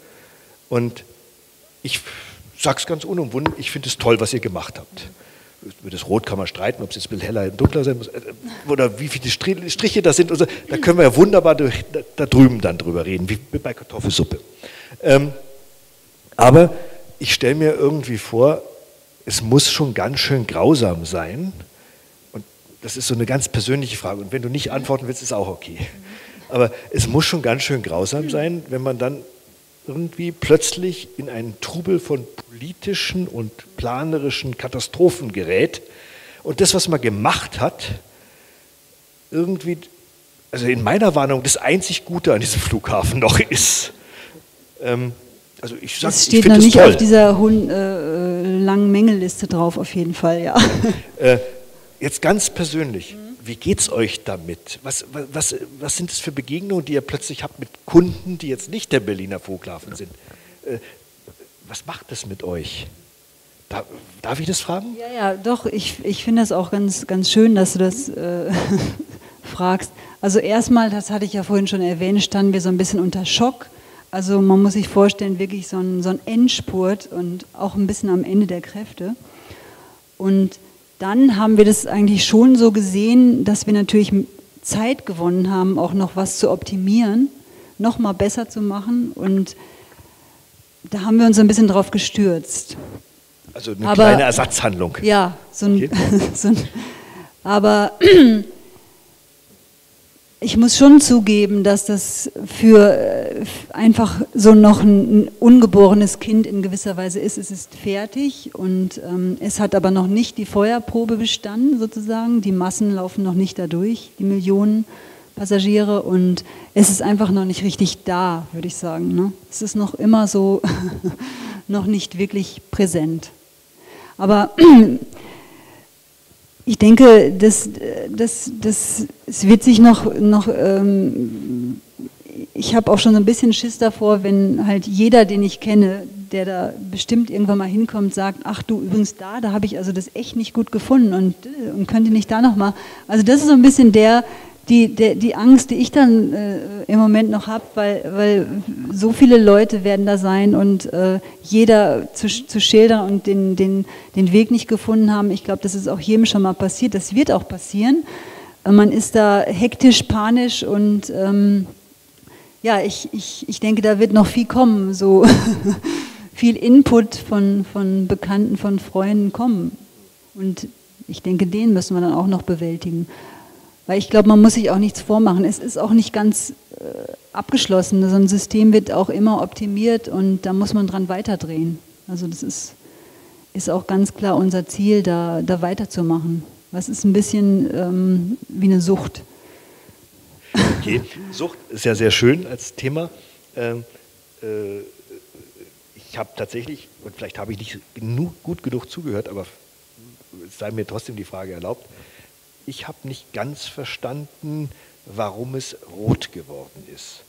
und ich sage es ganz unumwunden, ich finde es toll, was ihr gemacht habt. Über das Rot kann man streiten, ob es jetzt ein bisschen heller oder dunkler sein muss, äh, oder wie viele Striche das sind. So. Da können wir ja wunderbar durch, da, da, drüben dann drüber reden, wie bei Kartoffelsuppe. Ähm, aber ich stelle mir irgendwie vor, es muss schon ganz schön grausam sein. Das ist so eine ganz persönliche Frage. Und wenn du nicht antworten willst, ist auch okay. Aber es muss schon ganz schön grausam sein, wenn man dann irgendwie plötzlich in einen Trubel von politischen und planerischen Katastrophen gerät. Und das, was man gemacht hat, irgendwie, also in meiner Warnung, das einzig Gute an diesem Flughafen noch ist. Ähm, also ich sag, das steht ich noch nicht toll. auf dieser Hund, äh, langen Mängelliste drauf, auf jeden Fall, ja. Äh, jetzt ganz persönlich, mhm. wie geht es euch damit? Was, was, was sind es für Begegnungen, die ihr plötzlich habt mit Kunden, die jetzt nicht der Berliner Flughafen sind? Äh, was macht das mit euch? Darf, darf ich das fragen? Ja, ja, doch. Ich, ich finde das auch ganz, ganz schön, dass du das äh, fragst. Also erstmal, das hatte ich ja vorhin schon erwähnt, standen wir so ein bisschen unter Schock also man muss sich vorstellen, wirklich so ein, so ein Endspurt und auch ein bisschen am Ende der Kräfte. Und dann haben wir das eigentlich schon so gesehen, dass wir natürlich Zeit gewonnen haben, auch noch was zu optimieren, noch mal besser zu machen. Und da haben wir uns ein bisschen drauf gestürzt. Also eine aber, kleine Ersatzhandlung. Ja, so ein, okay. so ein aber ich muss schon zugeben, dass das für äh, einfach so noch ein ungeborenes Kind in gewisser Weise ist. Es ist fertig und ähm, es hat aber noch nicht die Feuerprobe bestanden, sozusagen. Die Massen laufen noch nicht dadurch, die Millionen Passagiere und es ist einfach noch nicht richtig da, würde ich sagen. Ne? Es ist noch immer so, noch nicht wirklich präsent. Aber ich denke, das, das, das, es wird sich noch, noch ähm, ich habe auch schon so ein bisschen Schiss davor, wenn halt jeder, den ich kenne, der da bestimmt irgendwann mal hinkommt, sagt, ach du, übrigens da, da habe ich also das echt nicht gut gefunden und, und könnte nicht da nochmal. Also das ist so ein bisschen der, die, der, die Angst, die ich dann äh, im Moment noch habe, weil, weil so viele Leute werden da sein und äh, jeder zu, zu schildern und den, den, den Weg nicht gefunden haben. Ich glaube, das ist auch jedem schon mal passiert. Das wird auch passieren. Äh, man ist da hektisch, panisch und ähm, ja, ich, ich, ich denke, da wird noch viel kommen, so viel Input von, von Bekannten, von Freunden kommen. Und ich denke, den müssen wir dann auch noch bewältigen. Weil ich glaube, man muss sich auch nichts vormachen. Es ist auch nicht ganz äh, abgeschlossen. So ein System wird auch immer optimiert und da muss man dran weiterdrehen. Also das ist, ist auch ganz klar unser Ziel, da, da weiterzumachen. Das ist ein bisschen ähm, wie eine Sucht. Okay, Sucht ist ja sehr schön als Thema. Ähm, äh, ich habe tatsächlich, und vielleicht habe ich nicht genug, gut genug zugehört, aber es sei mir trotzdem die Frage erlaubt, ich habe nicht ganz verstanden, warum es rot geworden ist.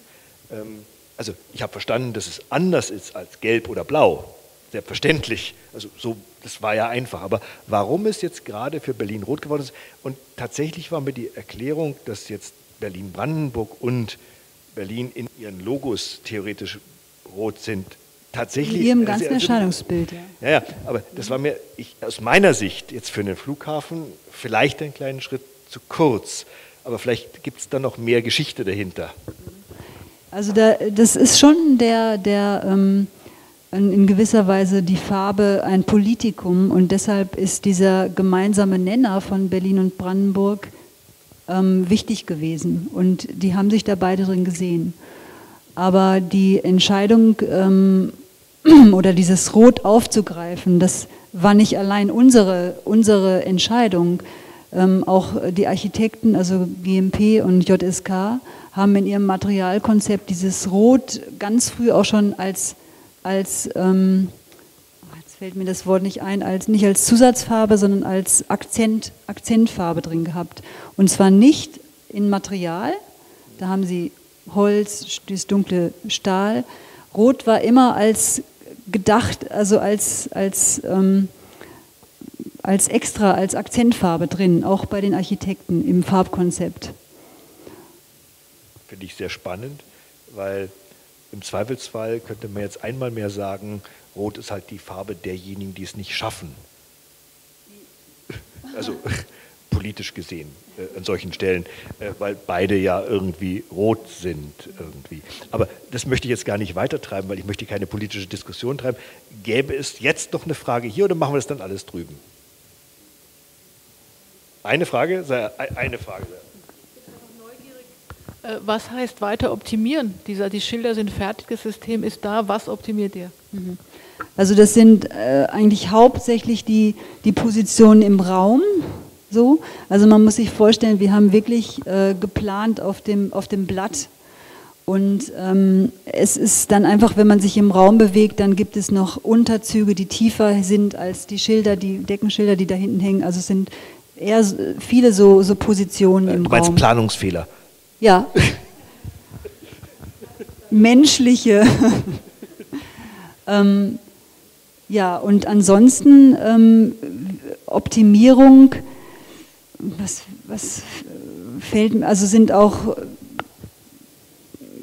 Ähm, also ich habe verstanden, dass es anders ist als gelb oder blau. Selbstverständlich. Also so, das war ja einfach. Aber warum es jetzt gerade für Berlin rot geworden ist? Und tatsächlich war mir die Erklärung, dass jetzt Berlin-Brandenburg und Berlin in ihren Logos theoretisch rot sind, tatsächlich. In ihrem ganzen also, Erscheinungsbild, ja. ja. Aber das war mir ich, aus meiner Sicht jetzt für einen Flughafen vielleicht einen kleinen Schritt zu kurz. Aber vielleicht gibt es da noch mehr Geschichte dahinter. Also da, das ist schon der, der ähm, in gewisser Weise die Farbe ein Politikum und deshalb ist dieser gemeinsame Nenner von Berlin und Brandenburg ähm, wichtig gewesen und die haben sich da beide drin gesehen. Aber die Entscheidung ähm, oder dieses Rot aufzugreifen, das war nicht allein unsere, unsere Entscheidung. Ähm, auch die Architekten, also GMP und JSK, haben in ihrem Materialkonzept dieses Rot ganz früh auch schon als, als ähm, jetzt fällt mir das Wort nicht ein, als, nicht als Zusatzfarbe, sondern als Akzent, Akzentfarbe drin gehabt. Und zwar nicht in Material, da haben sie Holz, das dunkle Stahl. Rot war immer als gedacht, also als, als, ähm, als extra, als Akzentfarbe drin, auch bei den Architekten im Farbkonzept. Finde ich sehr spannend, weil im Zweifelsfall könnte man jetzt einmal mehr sagen, Rot ist halt die Farbe derjenigen, die es nicht schaffen. Also politisch gesehen äh, an solchen Stellen, äh, weil beide ja irgendwie rot sind irgendwie. Aber das möchte ich jetzt gar nicht weitertreiben, weil ich möchte keine politische Diskussion treiben. Gäbe es jetzt noch eine Frage hier oder machen wir das dann alles drüben? Eine Frage? Eine Frage. Äh, was heißt weiter optimieren? Dieser, die Schilder sind fertig, das System ist da. Was optimiert ihr? Mhm. Also das sind äh, eigentlich hauptsächlich die, die Positionen im Raum, so. Also man muss sich vorstellen, wir haben wirklich äh, geplant auf dem, auf dem Blatt. Und ähm, es ist dann einfach, wenn man sich im Raum bewegt, dann gibt es noch Unterzüge, die tiefer sind als die Schilder, die Deckenschilder, die da hinten hängen. Also es sind eher viele so, so Positionen äh, im du meinst Raum. Planungsfehler? Ja. Menschliche. ähm, ja, und ansonsten ähm, Optimierung was, was fällt mir, also sind auch,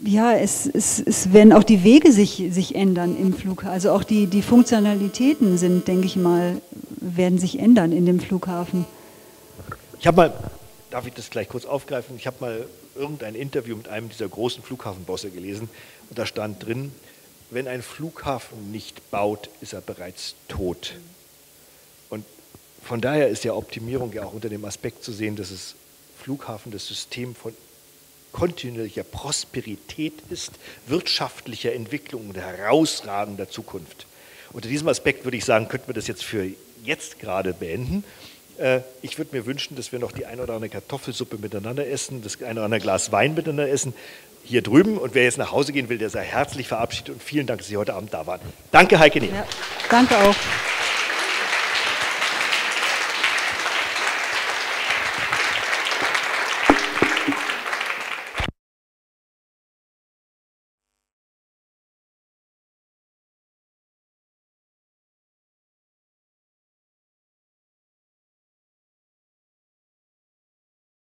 ja, es, es, es werden auch die Wege sich, sich ändern im Flughafen. Also auch die, die Funktionalitäten sind, denke ich mal, werden sich ändern in dem Flughafen. Ich habe mal, darf ich das gleich kurz aufgreifen? Ich habe mal irgendein Interview mit einem dieser großen Flughafenbosse gelesen und da stand drin, wenn ein Flughafen nicht baut, ist er bereits tot. Von daher ist ja Optimierung ja auch unter dem Aspekt zu sehen, dass es Flughafen das System von kontinuierlicher Prosperität ist, wirtschaftlicher Entwicklung und herausragender Zukunft. Unter diesem Aspekt würde ich sagen, könnten wir das jetzt für jetzt gerade beenden. Äh, ich würde mir wünschen, dass wir noch die ein oder andere Kartoffelsuppe miteinander essen, das ein oder andere Glas Wein miteinander essen, hier drüben. Und wer jetzt nach Hause gehen will, der sei herzlich verabschiedet und vielen Dank, dass Sie heute Abend da waren. Danke, Heike Nehm. Ja, danke auch.